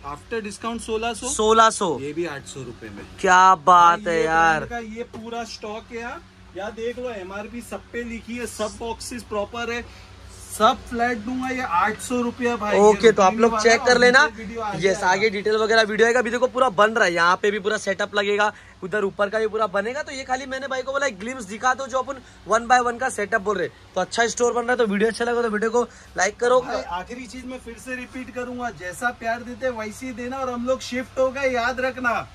आफ्टर डिस्काउंट सोलह सौ? सोलह सौ। ये भी आठ सौ रुपये में। क्या बात है यार। ये पूरा स्टॉक है यार। या देख लो एमआरपी सब पे लिखी है सब बॉक्सेस प्रॉपर है। सब फ्लैट दूँगा ये आठ सौ रुपया भाई ये ओके तो आप लोग चेक कर लेना। यस आगे डिटेल वगैरह वीडियो आएगा। अभी देखो पूरा बन रहा है। यहाँ पे भी पूरा सेटअप लगेगा। उधर ऊपर का भी पूरा बनेगा। तो ये खाली मैंने भाई को बोला ग्लिम्स दिखा दो जो अपन वन बाय वन का सेटअप बोल रहे। तो अच्छा स्टोर बन रहा है तो वीडियो अच्छा लगा तो वीडियो को लाइक करो। आखिरी चीज़ मैं फिर से रिपीट करूँगा। जैसा प्यार देते वैसे ही देना और हम लोग शिफ्ट होगा याद रखना।